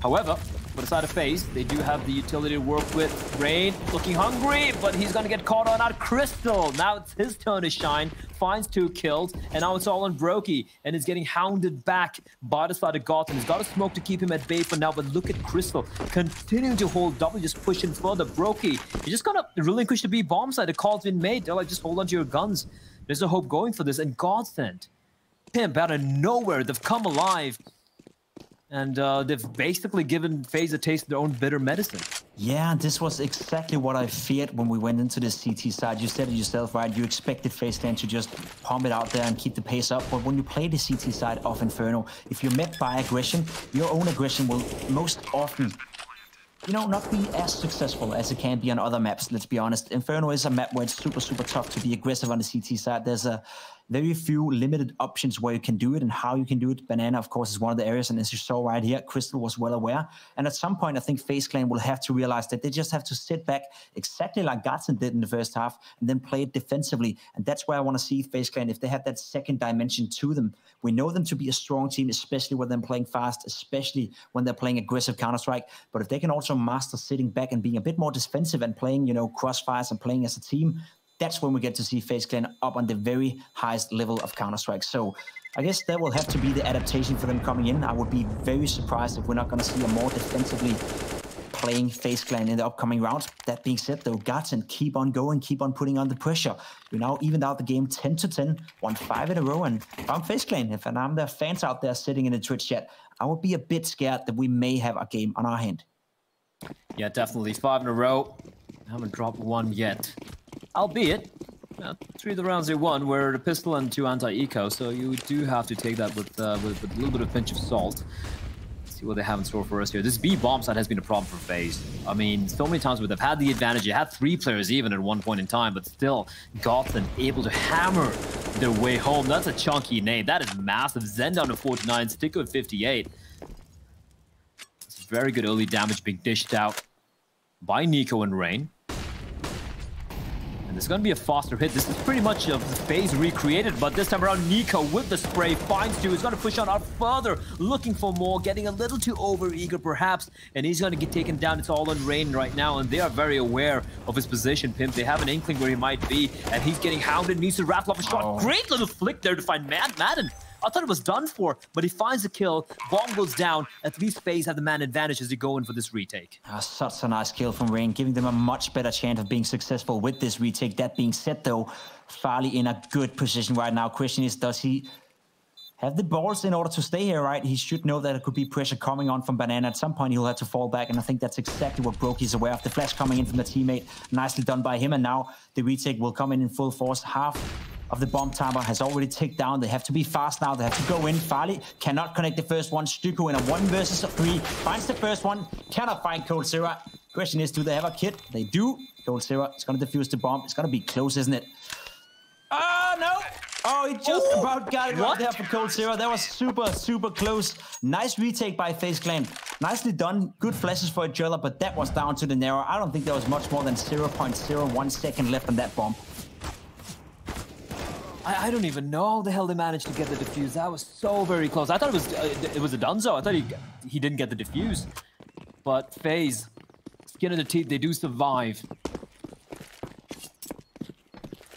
However, the side of FaZe, they do have the utility to work with. Rain looking hungry, but he's going to get caught on out kRYSTAL. Now it's his turn to shine. Finds two kills, and now it's all on broky, and is getting hounded back by the side of GODSENT. He's got a smoke to keep him at bay for now, but look at kRYSTAL continuing to hold double, just pushing further. broky, he's just going to relinquish the B bomb side. The call's been made. They're like, just hold on to your guns. There's a hope going for this, and GODSENT, Pimp, out of nowhere, they've come alive and uh, they've basically given FaZe a taste of their own bitter medicine. Yeah, this was exactly what I feared when we went into this CT side. You said it yourself, right? You expected FaZe to just pump it out there and keep the pace up. But when you play the CT side of Inferno, if you're met by aggression, your own aggression will most often you know, not be as successful as it can be on other maps, let's be honest. Inferno is a map where it's super, super tough to be aggressive on the CT side. There's a very few limited options where you can do it and how you can do it. Banana, of course, is one of the areas, and as you saw right here, kRYSTAL was well aware. And at some point, I think FaZe Clan will have to realize that they just have to sit back exactly like GODSENT did in the first half and then play it defensively. And that's where I want to see FaZe Clan if they have that second dimension to them. We know them to be a strong team, especially when they're playing fast, especially when they're playing aggressive Counter Strike. But if they can also master sitting back and being a bit more defensive and playing, you know, crossfires and playing as a team, that's when we get to see FaZe Clan up on the very highest level of Counter Strike. So I guess that will have to be the adaptation for them coming in. I would be very surprised if we're not going to see a more defensively playing FaZe Clan in the upcoming rounds. That being said, though, and keep on going, keep on putting on the pressure. We now evened out the game 10 to 10, won five in a row. And if I'm FaZe Clan, if I'm their fans out there sitting in the Twitch chat, I would be a bit scared that we may have a game on our hand. Yeah, definitely. Five in a row. Haven't dropped one yet. Albeit, uh, three of the rounds they won were the pistol and two anti-eco, so you do have to take that with, uh, with, with a little bit of pinch of salt see what they have in store for us here. This B bomb side has been a problem for FaZe. I mean, so many times where they've had the advantage. You had three players even at one point in time, but still GODSENT able to hammer their way home. That's a chunky name. That is massive. zehN down to 49, STYKO at 58. It's very good early damage being dished out by NiKo and Rain. It's going to be a faster hit. This is pretty much a phase recreated, but this time around, NiKo with the spray finds two. He's going to push on out further, looking for more, getting a little too over-eager perhaps, and he's going to get taken down. It's all on Rain right now, and they are very aware of his position, Pimp. They have an inkling where he might be, and he's getting hounded, needs to rattle off a shot. Oh. Great little flick there to find Mad Maden. I thought it was done for, but he finds the kill. Bomb goes down. At least FaZe have the man advantage as they go in for this retake. Ah, such a nice kill from Rain, giving them a much better chance of being successful with this retake. That being said, though, farlig in a good position right now. Question is, does he have the balls in order to stay here, right? He should know that it could be pressure coming on from Banana. At some point, he'll have to fall back, and I think that's exactly what broky is aware of. The flash coming in from the teammate, nicely done by him, and now the retake will come in in full force. Half of the bomb timer has already ticked down. They have to be fast now. They have to go in. farlig cannot connect the first one. STYKO in a one versus a three. Finds the first one. Cannot find Cold coldzera. Question is, do they have a kit? They do. Cold coldzera is going to defuse the bomb. It's going to be close, isn't it? Oh, no. Oh, he just Ooh, about got it what? right there for Cold coldzera. That was super, super close. Nice retake by FaZe Clan. Nicely done. Good flashes for each other, but that was down to the narrow. I don't think there was much more than 0.01 second left on that bomb. I, I, don't even know how the hell they managed to get the defuse. That was so very close. I thought it was uh, it was a Dunzo. I thought he he didn't get the defuse. But FaZe, skin of the teeth, they do survive.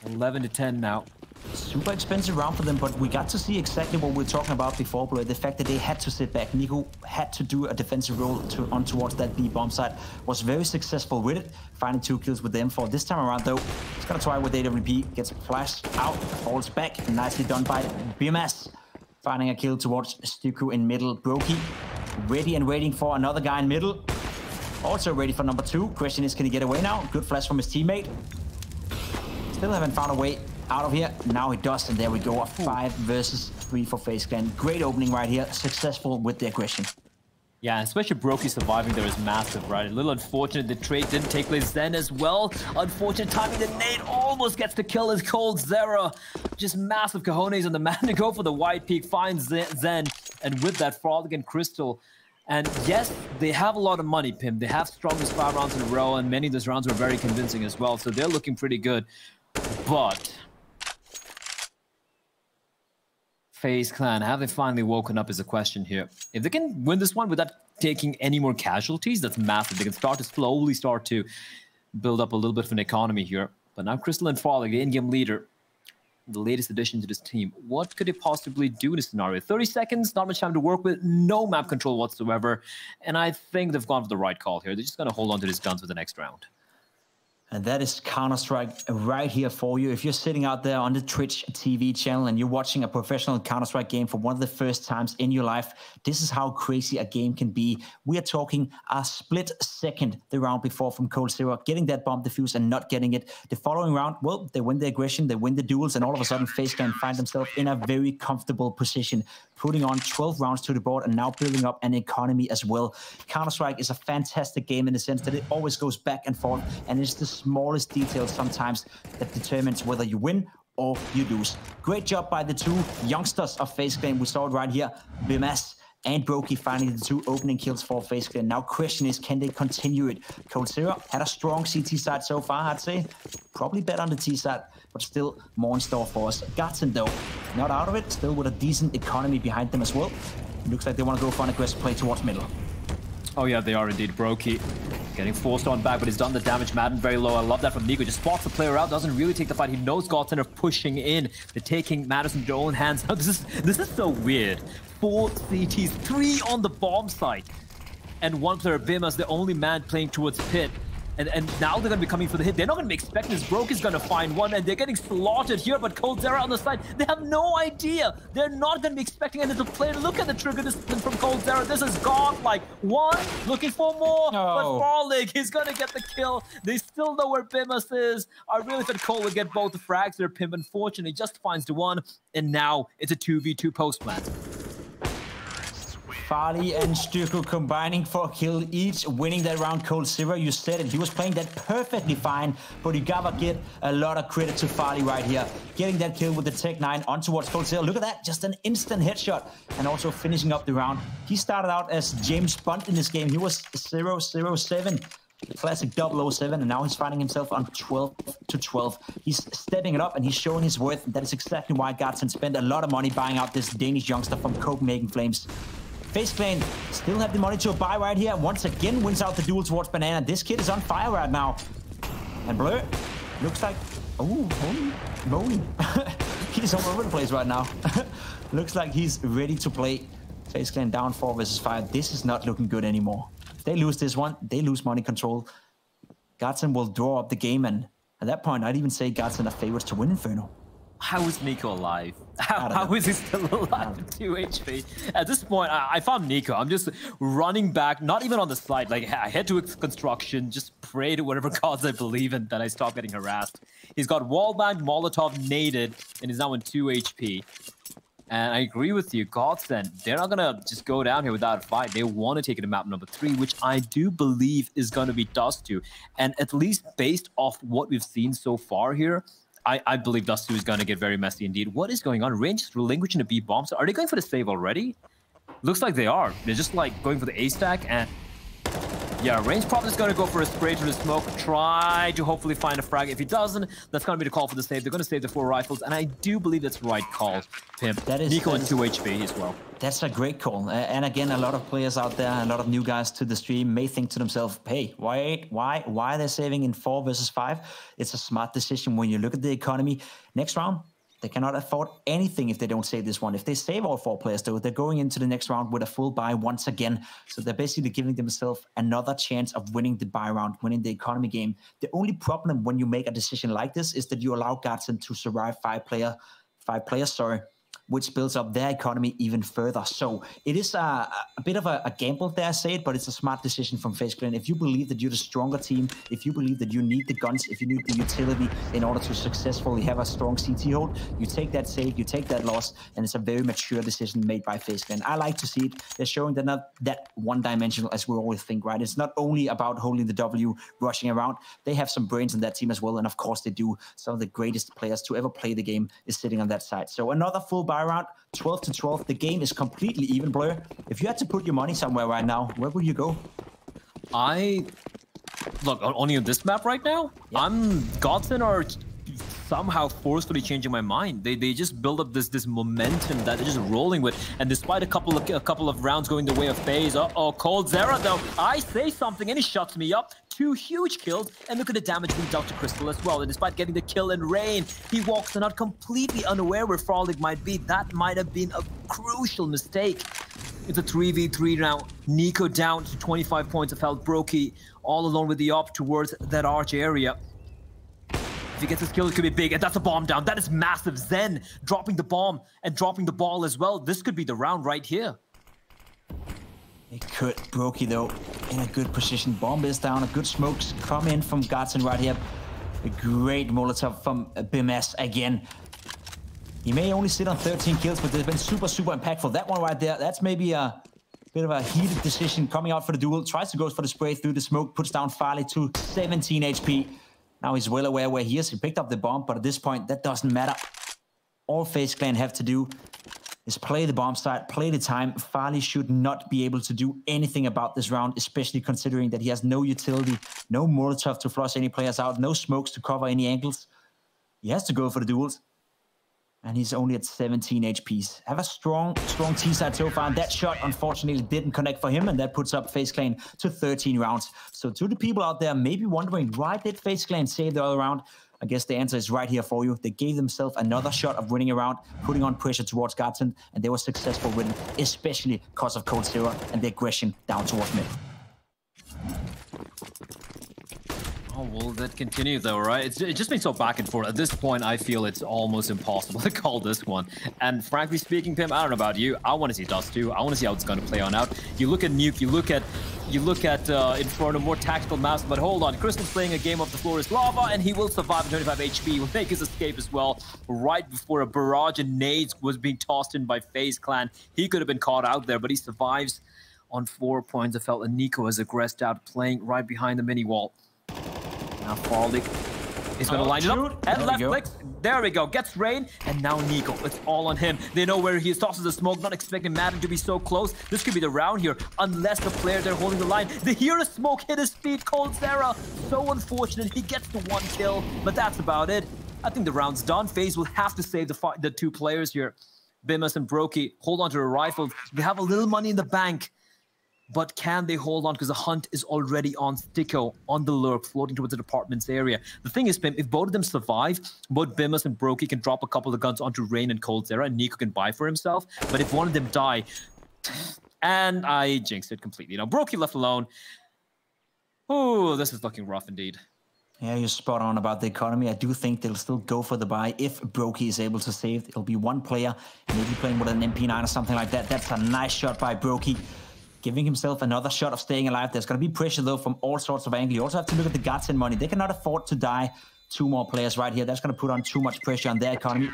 11 to 10 now super expensive round for them, but we got to see exactly what we were talking about before, Blur. The fact that they had to sit back. NiKo had to do a defensive role to, on towards that B bomb site. Was very successful with it, finding two kills with them for this time around, though. He's gonna try with AWP, gets flashed out, falls back. Nicely done by bymas. Finding a kill towards STYKO in middle. broky ready and waiting for another guy in middle. Also ready for number two. Question is, can he get away now? Good flash from his teammate. Still haven't found a way out of here. Now he does, and there we go. A five versus three for FaZe Clan. Great opening right here. Successful with the aggression. Yeah, especially broky surviving there is massive, right? A little unfortunate the trade didn't take place then as well. Unfortunate timing, the nade almost gets to kill his coldzera. Just massive cojones on the man to go for the white peak, finds zehN, and with that, farlig and kRYSTAL. And yes, they have a lot of money, Pim. They have strongest five rounds in a row, and many of those rounds were very convincing as well, so they're looking pretty good. But FaZe Clan, have they finally woken up is a question here. If they can win this one without taking any more casualties, that's massive. They can start to slowly start to build up a little bit of an economy here. But now kRYSTAL and farlig, the in-game leader, the latest addition to this team, what could they possibly do in this scenario? 30 seconds, not much time to work with, no map control whatsoever. And I think they've gone for the right call here. They're just going to hold on to these guns for the next round. And that is Counter Strike right here for you. If you're sitting out there on the Twitch TV channel and you're watching a professional Counter Strike game for one of the first times in your life, this is how crazy a game can be. We are talking a split second the round before from coldzera, getting that bomb defuse and not getting it. The following round, well, they win the aggression, they win the duels, and all of a sudden, FaZe can find themselves in a very comfortable position, putting on 12 rounds to the board and now building up an economy as well. Counter Strike is a fantastic game in the sense that it always goes back and forth, and it's the smallest details sometimes that determines whether you win or you lose. Great job by the two youngsters of FaZe Clan. We saw it right here. bymas and broky finding the two opening kills for FaZe Clan. Now question is, can they continue it? coldzera had a strong CT side so far, I'd say. Probably better on the T side, but still more in store for us. GODSENT, though, not out of it. Still with a decent economy behind them as well. Looks like they want to go for an aggressive play towards middle. Oh yeah, they are indeed. broky getting forced on back, but he's done the damage. Maden very low. I love that from NiKo. Just spots the player out, doesn't really take the fight. He knows GODSENT are pushing in. They're taking matters in their own hands. this is this is so weird. Four CTs, three on the bomb site, and one player, bymas, the only man playing towards pit. And, and now they're going to be coming for the hit. They're not going to be expecting this. Broke is going to find one, and they're getting slaughtered here. But coldzera on the side, they have no idea. They're not going to be expecting anything to play. Look at the trigger distance from coldzera. This is gone. Like, one, looking for more. But Farlig, he's going to get the kill. They still know where bymas is. I really thought Cole would get both the frags there. Pimp, unfortunately, just finds the one. And now it's a 2v2 post match. Farlig and STYKO combining for a kill each, winning that round coldzera. You said it, he was playing that perfectly fine, but you gotta get a lot of credit to Farlig right here. Getting that kill with the Tech 9 on towards coldzera. Look at that, just an instant headshot. And also finishing up the round. He started out as James Bond in this game. He was 007 classic 007 and now he's finding himself on 12 to 12 he's stepping it up and he's showing his worth that is exactly why GODSENT spent a lot of money buying out this Danish youngster from Copenhagen Flames FaZe Clan still have the money to buy right here. Once again wins out the duel towards Banana. This kid is on fire right now. And Blur looks like... Oh, holy moly. he's all over the place right now. looks like he's ready to play. FaZe Clan down 4 versus 5. This is not looking good anymore. If they lose this one, they lose money control. GODSENT will draw up the game and at that point, I'd even say GODSENT are favorites to win Inferno. How is NiKo alive? How, how is he still alive with 2 HP? At this point, I, I, found NiKo. I'm just running back, not even on the slide. Like, I head to construction, just pray to whatever gods I believe in that I stop getting harassed. He's got wallbang, Molotov, naded, and he's now in 2 HP. And I agree with you, GODSENT, they're not going to just go down here without a fight. They want to take it to map number three, which I do believe is going to be Dust 2. And at least based off what we've seen so far here, I, I believe Dust 2 is going to get very messy indeed. What is going on? Range is relinquishing the B bombs. Are they going for the save already? Looks like they are. They're just like going for the A stack and yeah, Range probably is going to go for a spray to the smoke, try to hopefully find a frag. If he doesn't, that's going to be the call for the save. They're going to save the four rifles, and I do believe that's the right call, Pimp. That is, NiKo at 2 HP as well. That's a great call. and again, a lot of players out there, a lot of new guys to the stream may think to themselves, hey, why, why, why are they saving in 4 versus 5? It's a smart decision when you look at the economy. Next round, they cannot afford anything if they don't save this one. If they save all four players, though, they're going into the next round with a full buy once again. So they're basically giving themselves another chance of winning the buy round, winning the economy game. The only problem when you make a decision like this is that you allow GODSENT to survive five player, five players, sorry, which builds up their economy even further. So it is a, a bit of a, a, gamble there, I say it, but it's a smart decision from FaZe. If you believe that you're the stronger team, if you believe that you need the guns, if you need the utility in order to successfully have a strong CT hold, you take that save, you take that loss, and it's a very mature decision made by FaZe. I like to see it. They're showing they're not that one-dimensional as we always think, right? It's not only about holding the W, rushing around. They have some brains in that team as well, and of course they do. Some of the greatest players to ever play the game is sitting on that side. So another full buy round, 12 to 12. The game is completely even, Blur. If you had to put your money somewhere right now, where would you go? I look only on this map right now. Yeah. I'm GODSENT are somehow forcefully changing my mind. They they just build up this this momentum that they're just rolling with. And despite a couple of a couple of rounds going the way of FaZe, uh oh, coldzera though, I say something and he shuts me up. Two huge kills, and look at the damage being dealt to kRYSTAL as well. And despite getting the kill in Rain, he walks not completely unaware where farlig might be. That might have been a crucial mistake. It's a 3v3 now. NiKo down to 25 points of health. broky all alone with the op towards that arch area. If he gets his kill, it could be big. And that's a bomb down. That is massive. zehN dropping the bomb and dropping the ball as well. This could be the round right here. It could. broky, though, in a good position. Bomb is down. A good smokes come in from GODSENT right here. A great Molotov from bymas again. He may only sit on 13 kills, but they've been super, super impactful. That one right there, that's maybe a bit of a heated decision coming out for the duel. Tries to go for the spray through the smoke, puts down Farlig to 17 HP. Now he's well aware where he is. He picked up the bomb, but at this point, that doesn't matter. All FaZe Clan have to do is play the bomb site, play the time. farlig should not be able to do anything about this round, especially considering that he has no utility, no Molotov to flush any players out, no smokes to cover any angles. He has to go for the duels. And he's only at 17 HPs. Have a strong, strong T-side so far. And that shot, unfortunately, didn't connect for him. And that puts up FaZe Clan to 13 rounds. So to the people out there maybe wondering, why did FaZe Clan save the other round? I guess the answer is right here for you. They gave themselves another shot of winning around, putting on pressure towards Garten, and they were successful with it, especially because of coldzera and the aggression down towards mid. Oh, will that continue though, right? It's, it's just been so back and forth. At this point, I feel it's almost impossible to call this one. And frankly speaking, Pim, I don't know about you. I want to see Dust too. I want to see how it's going to play on out. You look at Nuke, you look at you look at uh, Inferno, more tactical maps, but hold on. kRYSTAL's playing a game of the floor is lava, and he will survive 25 HP. Will make his escape as well. Right before a barrage of nades was being tossed in by FaZe Clan. He could have been caught out there, but he survives on four points. I felt that NiKo has aggressed out, playing right behind the mini wall. Now farlig He's gonna oh, line it up and left click. There we go. Gets Rain and now NiKo. It's all on him. They know where he is. Tosses the smoke. Not expecting Maden to be so close. This could be the round here, unless the player they're holding the line. They hear a smoke hit his feet. coldzera. So unfortunate. He gets the one kill, but that's about it. I think the round's done. FaZe will have to save the the two players here. bymas and broky hold on to the rifles. They have a little money in the bank. But can they hold on? Because the hunt is already on STYKO, on the lurk, floating towards the department's area. The thing is, Bim, if both of them survive, both bymas and broky can drop a couple of guns onto Rain and coldzera, and NiKo can buy for himself. But if one of them die, and I jinxed it completely. Now, broky left alone. Oh, this is looking rough indeed. Yeah, you're spot on about the economy. I do think they'll still go for the buy if broky is able to save. It'll be one player, maybe playing with an MP9 or something like that. That's a nice shot by broky giving himself another shot of staying alive. There's going to be pressure, though, from all sorts of angles. You also have to look at the guts and money. They cannot afford to die two more players right here. That's going to put on too much pressure on their economy.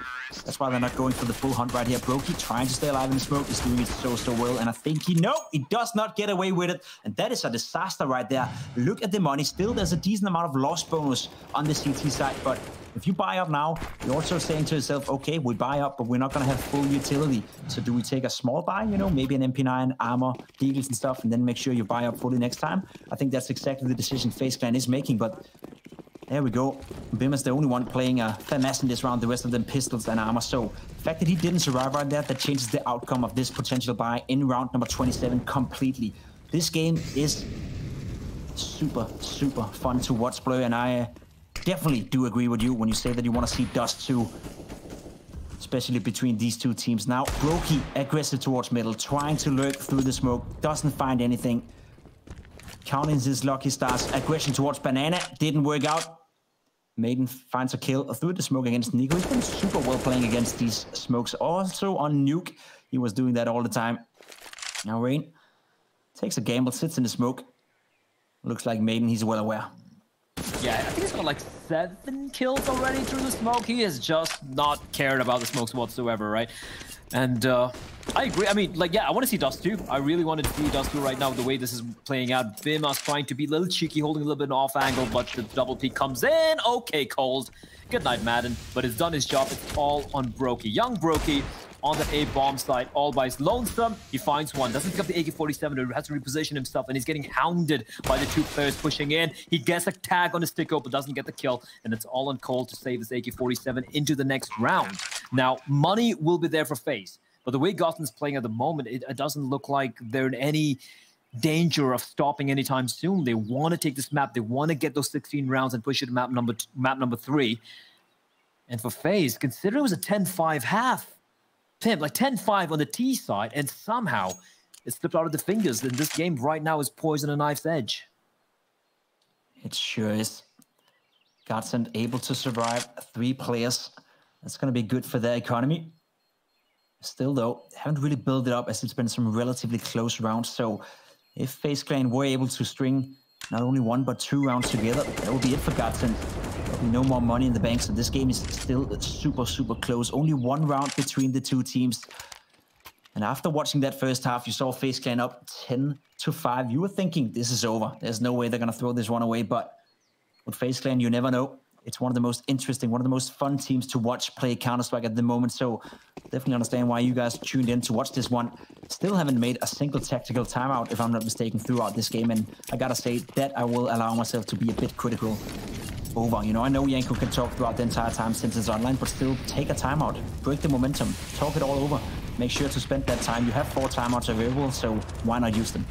That's why they're not going for the full hunt right here. broky trying to stay alive in the smoke. He's doing it so, so well. And I think he, no, he does not get away with it. And that is a disaster right there. Look at the money. Still, there's a decent amount of loss bonus on the CT side. But if you buy up now, you're also saying to yourself, okay, we buy up, but we're not going to have full utility. So do we take a small buy, you know, maybe an MP9, armor, deagles and stuff, and then make sure you buy up fully next time? I think that's exactly the decision FaZe Clan is making. But there we go. Bim is the only one playing uh, a FAMAS in this round, the rest of them pistols and armor. So the fact that he didn't survive right there, that changes the outcome of this potential buy in round number 27 completely. This game is super, super fun to watch, Blur, and I definitely do agree with you when you say that you want to see Dust too. Especially between these two teams. Now, broky aggressive towards middle, trying to lurk through the smoke, doesn't find anything. Counting his lucky stars. Aggression towards Banana didn't work out. Maden finds a kill through the smoke against NiKo. He's been super well playing against these smokes. Also on Nuke, he was doing that all the time. Now Rain takes a gamble, sits in the smoke. Looks like Maden, he's well aware. Yeah, I think he's got like seven kills already through the smoke. He has just not cared about the smokes whatsoever, right? And uh, I agree. I mean, like, yeah, I want to see Dust 2. I really want to see Dust 2 right now, the way this is playing out. bymas trying to be a little cheeky, holding a little bit off angle, but the double peek comes in. Okay, Cold. Good night, Maden. But it's done his job. It's all on broky. Young broky on the A bomb side, all by his lonesome. He finds one, doesn't pick up the AK-47, has to reposition himself, and he's getting hounded by the two players pushing in. He gets a tag on his stick but doesn't get the kill, and it's all on Cole to save this AK-47 into the next round. Now, money will be there for FaZe, but the way GODSENT's playing at the moment, it, it doesn't look like they're in any danger of stopping anytime soon. They want to take this map. They want to get those 16 rounds and push it to map number map number three. And for FaZe, consider it was a 10-5 half. Pimp, like 10-5 on the T side, and somehow it slipped out of the fingers. And this game right now is poison a knife's edge. It sure is. GODSENT able to survive three players. That's going to be good for their economy. Still, though, haven't really built it up as it's been some relatively close rounds. So if FaZe Clan were able to string not only one but two rounds together, that would be it for GODSENT no more money in the bank, so this game is still super, super close. Only one round between the two teams. And after watching that first half, you saw FaZe Clan up 10 to 5. You were thinking this is over. There's no way they're going to throw this one away, but with FaZe Clan, you never know. It's one of the most interesting, one of the most fun teams to watch play Counter Strike at the moment. So definitely understand why you guys tuned in to watch this one. Still haven't made a single tactical timeout, if I'm not mistaken, throughout this game. And I gotta say that I will allow myself to be a bit critical over. You know, I know Jankos can talk throughout the entire time since it's online, but still take a timeout, break the momentum, talk it all over. Make sure to spend that time. You have four timeouts available, so why not use them?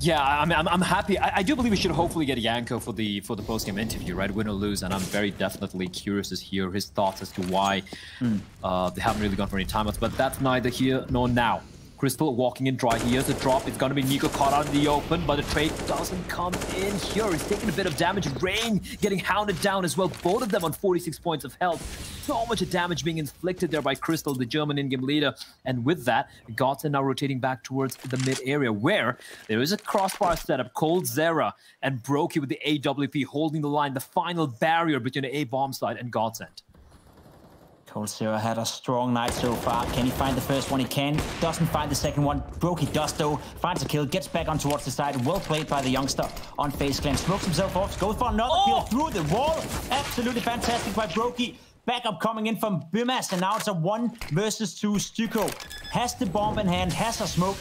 Yeah, I mean, I'm, I'm happy. I, I, do believe we should hopefully get Jankos for the for the post game interview, right? Win or lose, and I'm very definitely curious to hear his thoughts as to why mm. uh, they haven't really gone for any timeouts. But that's neither here nor now. kRYSTAL walking in dry. Here's a drop. It's going to be NiKo caught out in the open, but the trade doesn't come in here. He's taking a bit of damage. Rain getting hounded down as well. Both of them on 46 points of health. So much damage being inflicted there by kRYSTAL, the German in-game leader. And with that, GODSENT now rotating back towards the mid area where there is a crossbar setup. coldzera and broky with the AWP holding the line, the final barrier between the A-bomb side and GODSENT. Coldzera had a strong night so far. Can he find the first one? He can. Doesn't find the second one. broky does though. Finds a kill. Gets back on towards the side. Well played by the youngster on FaZe Clan. Smokes himself off. Goes for another oh! kill through the wall. Absolutely fantastic by broky. Backup coming in from bymas, and now it's a one versus two. STYKO has the bomb in hand, has a smoke,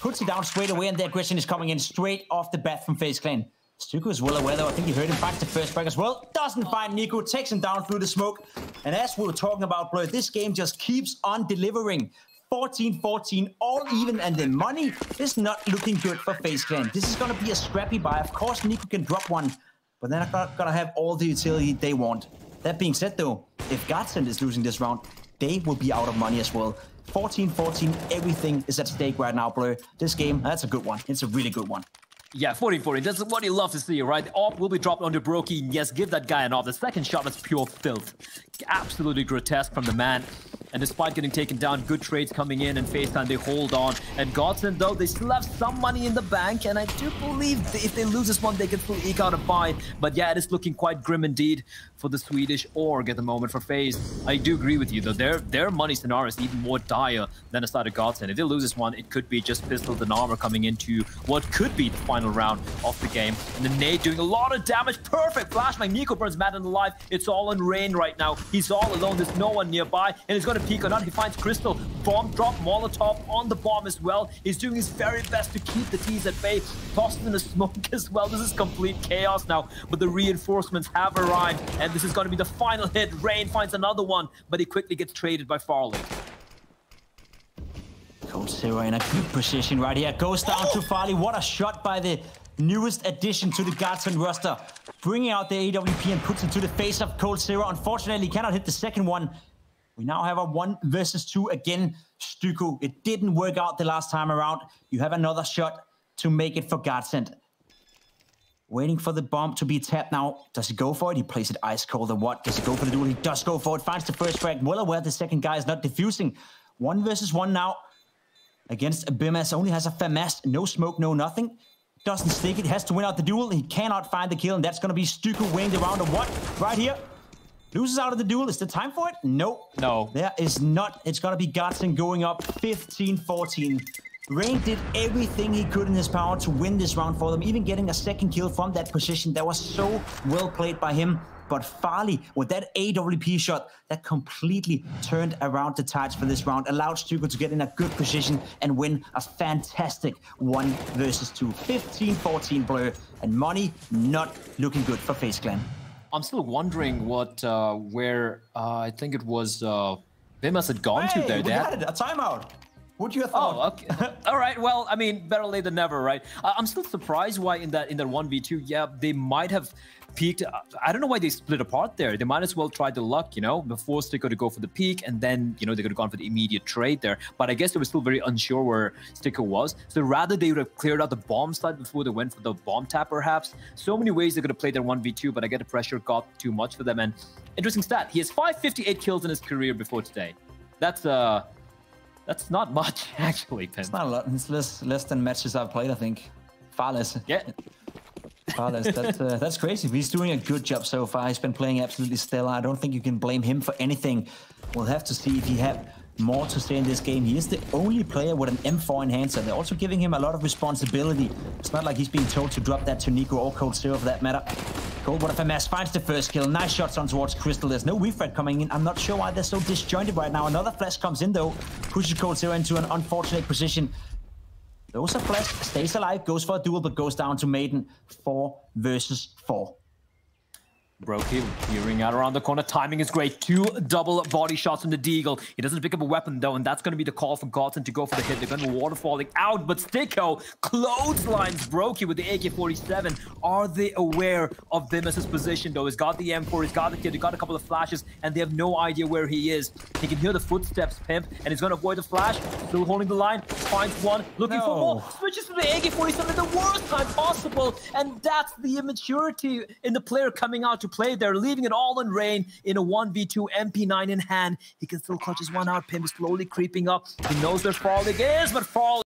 puts it down straight away, and the aggression is coming in straight off the bat from FaZe Clan. STYKO is well aware though. I think he heard him back to first break as well. Doesn't find NiKo, takes him down through the smoke. And as we were talking about, Blur, this game just keeps on delivering. 14-14, all even, and the money is not looking good for FaZe Clan. This is going to be a scrappy buy. Of course, NiKo can drop one, but they're not going to have all the utility they want. That being said, though, if GODSENT is losing this round, they will be out of money as well. 14-14, everything is at stake right now, Blur. This game, that's a good one. It's a really good one. Yeah, 14-14. That's what you love to see, right? The AWP will be dropped onto broky. Yes, give that guy an AWP. The second shot was pure filth. Absolutely grotesque from the man. And despite getting taken down, good trades coming in and FaceTime, they hold on. And GODSENT, though, they still have some money in the bank. And I do believe if they lose this one, they can still eke out a buy. But yeah, it is looking quite grim indeed for the Swedish org at the moment for FaZe. I do agree with you, though. Their their money scenario is even more dire than the start of GODSENT. If they lose this one, it could be just pistols and armor coming into what could be the final round of the game. And the nade doing a lot of damage. Perfect flashbang. NiKo burns Maden alive. It's all in Rain right now. He's all alone. There's no one nearby. And he's going to peek or not. He finds kRYSTAL. Bomb drop, Molotov on the bomb as well. He's doing his very best to keep the T's at bay. Tossing in the smoke as well. This is complete chaos now. But the reinforcements have arrived. And this is going to be the final hit. Rain finds another one. But he quickly gets traded by farlig. Coldzera in a good position right here. Goes down to farlig. What a shot by the newest addition to the GODSENT roster. Bringing out the AWP and puts it to the face of Cold coldzera. Unfortunately, cannot hit the second one. We now have a one versus two again. STYKO, it didn't work out the last time around. You have another shot to make it for GODSENT. Waiting for the bomb to be tapped now. Does he go for it? He plays it ice cold or what? Does he go for the duel? He does go for it. Finds the first frag. Well aware the second guy is not defusing. One versus one now. Against bymas. Only has a FAMAS. No smoke, no nothing. Doesn't stick it. Has to win out the duel. He cannot find the kill. And that's going to be STYKO winning the round of what? Right here. Loses out of the duel. Is the time for it? No. No. There is not. It's going to be GODSENT going up 15-14. Rain did everything he could in his power to win this round for them, even getting a second kill from that position. That was so well played by him. But farlig, with that AWP shot, that completely turned around the tides for this round, allowed STYKO to get in a good position and win a fantastic one versus two. 15-14 blur, and money not looking good for FaZe Clan. I'm still wondering what, uh, where, uh, I think it was, uh, they must have gone hey, to there. we got it, a timeout. What do you thought? Oh, okay. All right. Well, I mean, better late than never, right? I'm still surprised why in that in that one v two, yeah, they might have peeked. I don't know why they split apart there. They might as well try the luck, you know, before STYKO to go for the peek, and then you know they could have gone for the immediate trade there. But I guess they were still very unsure where STYKO was. So rather they would have cleared out the bomb side before they went for the bomb tap, perhaps. So many ways they could have played their one v two, but I get the pressure got too much for them. And interesting stat: he has 558 kills in his career before today. That's uh. That's not much, actually, Pim. It's not a lot. It's less less than matches I've played, I think. Far less. Yeah. Oh, that's, that's, uh, that's crazy. He's doing a good job so far. He's been playing absolutely stellar. I don't think you can blame him for anything. We'll have to see if he have more to say in this game. He is the only player with an M4 enhancer. They're also giving him a lot of responsibility. It's not like he's being told to drop that to NiKo or coldzera for that matter. Cold Water FMS finds the first kill. Nice shots on towards kRYSTAL. There's no refred coming in. I'm not sure why they're so disjointed right now. Another flash comes in though. Pushes coldzera into an unfortunate position. Those are flash. Stays alive. Goes for a duel, but goes down to Maiden. Four versus four. Brokey peering out around the corner. Timing is great. Two double body shots from the Deagle. He doesn't pick up a weapon though, and that's going to be the call for GODSENT to go for the hit. They're going to waterfalling out, but STYKO clotheslines broky with the AK-47. Are they aware of bymas' position though? He's got the M4, he's got the kid, he got a couple of flashes, and they have no idea where he is. He can hear the footsteps, Pimp, and he's going to avoid the flash. Still holding the line. Finds one, looking no. for more. Switches to the AK-47 at the worst time possible, and that's the immaturity in the player coming out to play there, leaving it all in rain in a 1v2 MP9 in hand. He can still clutch his one out. Pim is slowly creeping up. He knows where farlig is, but Frolic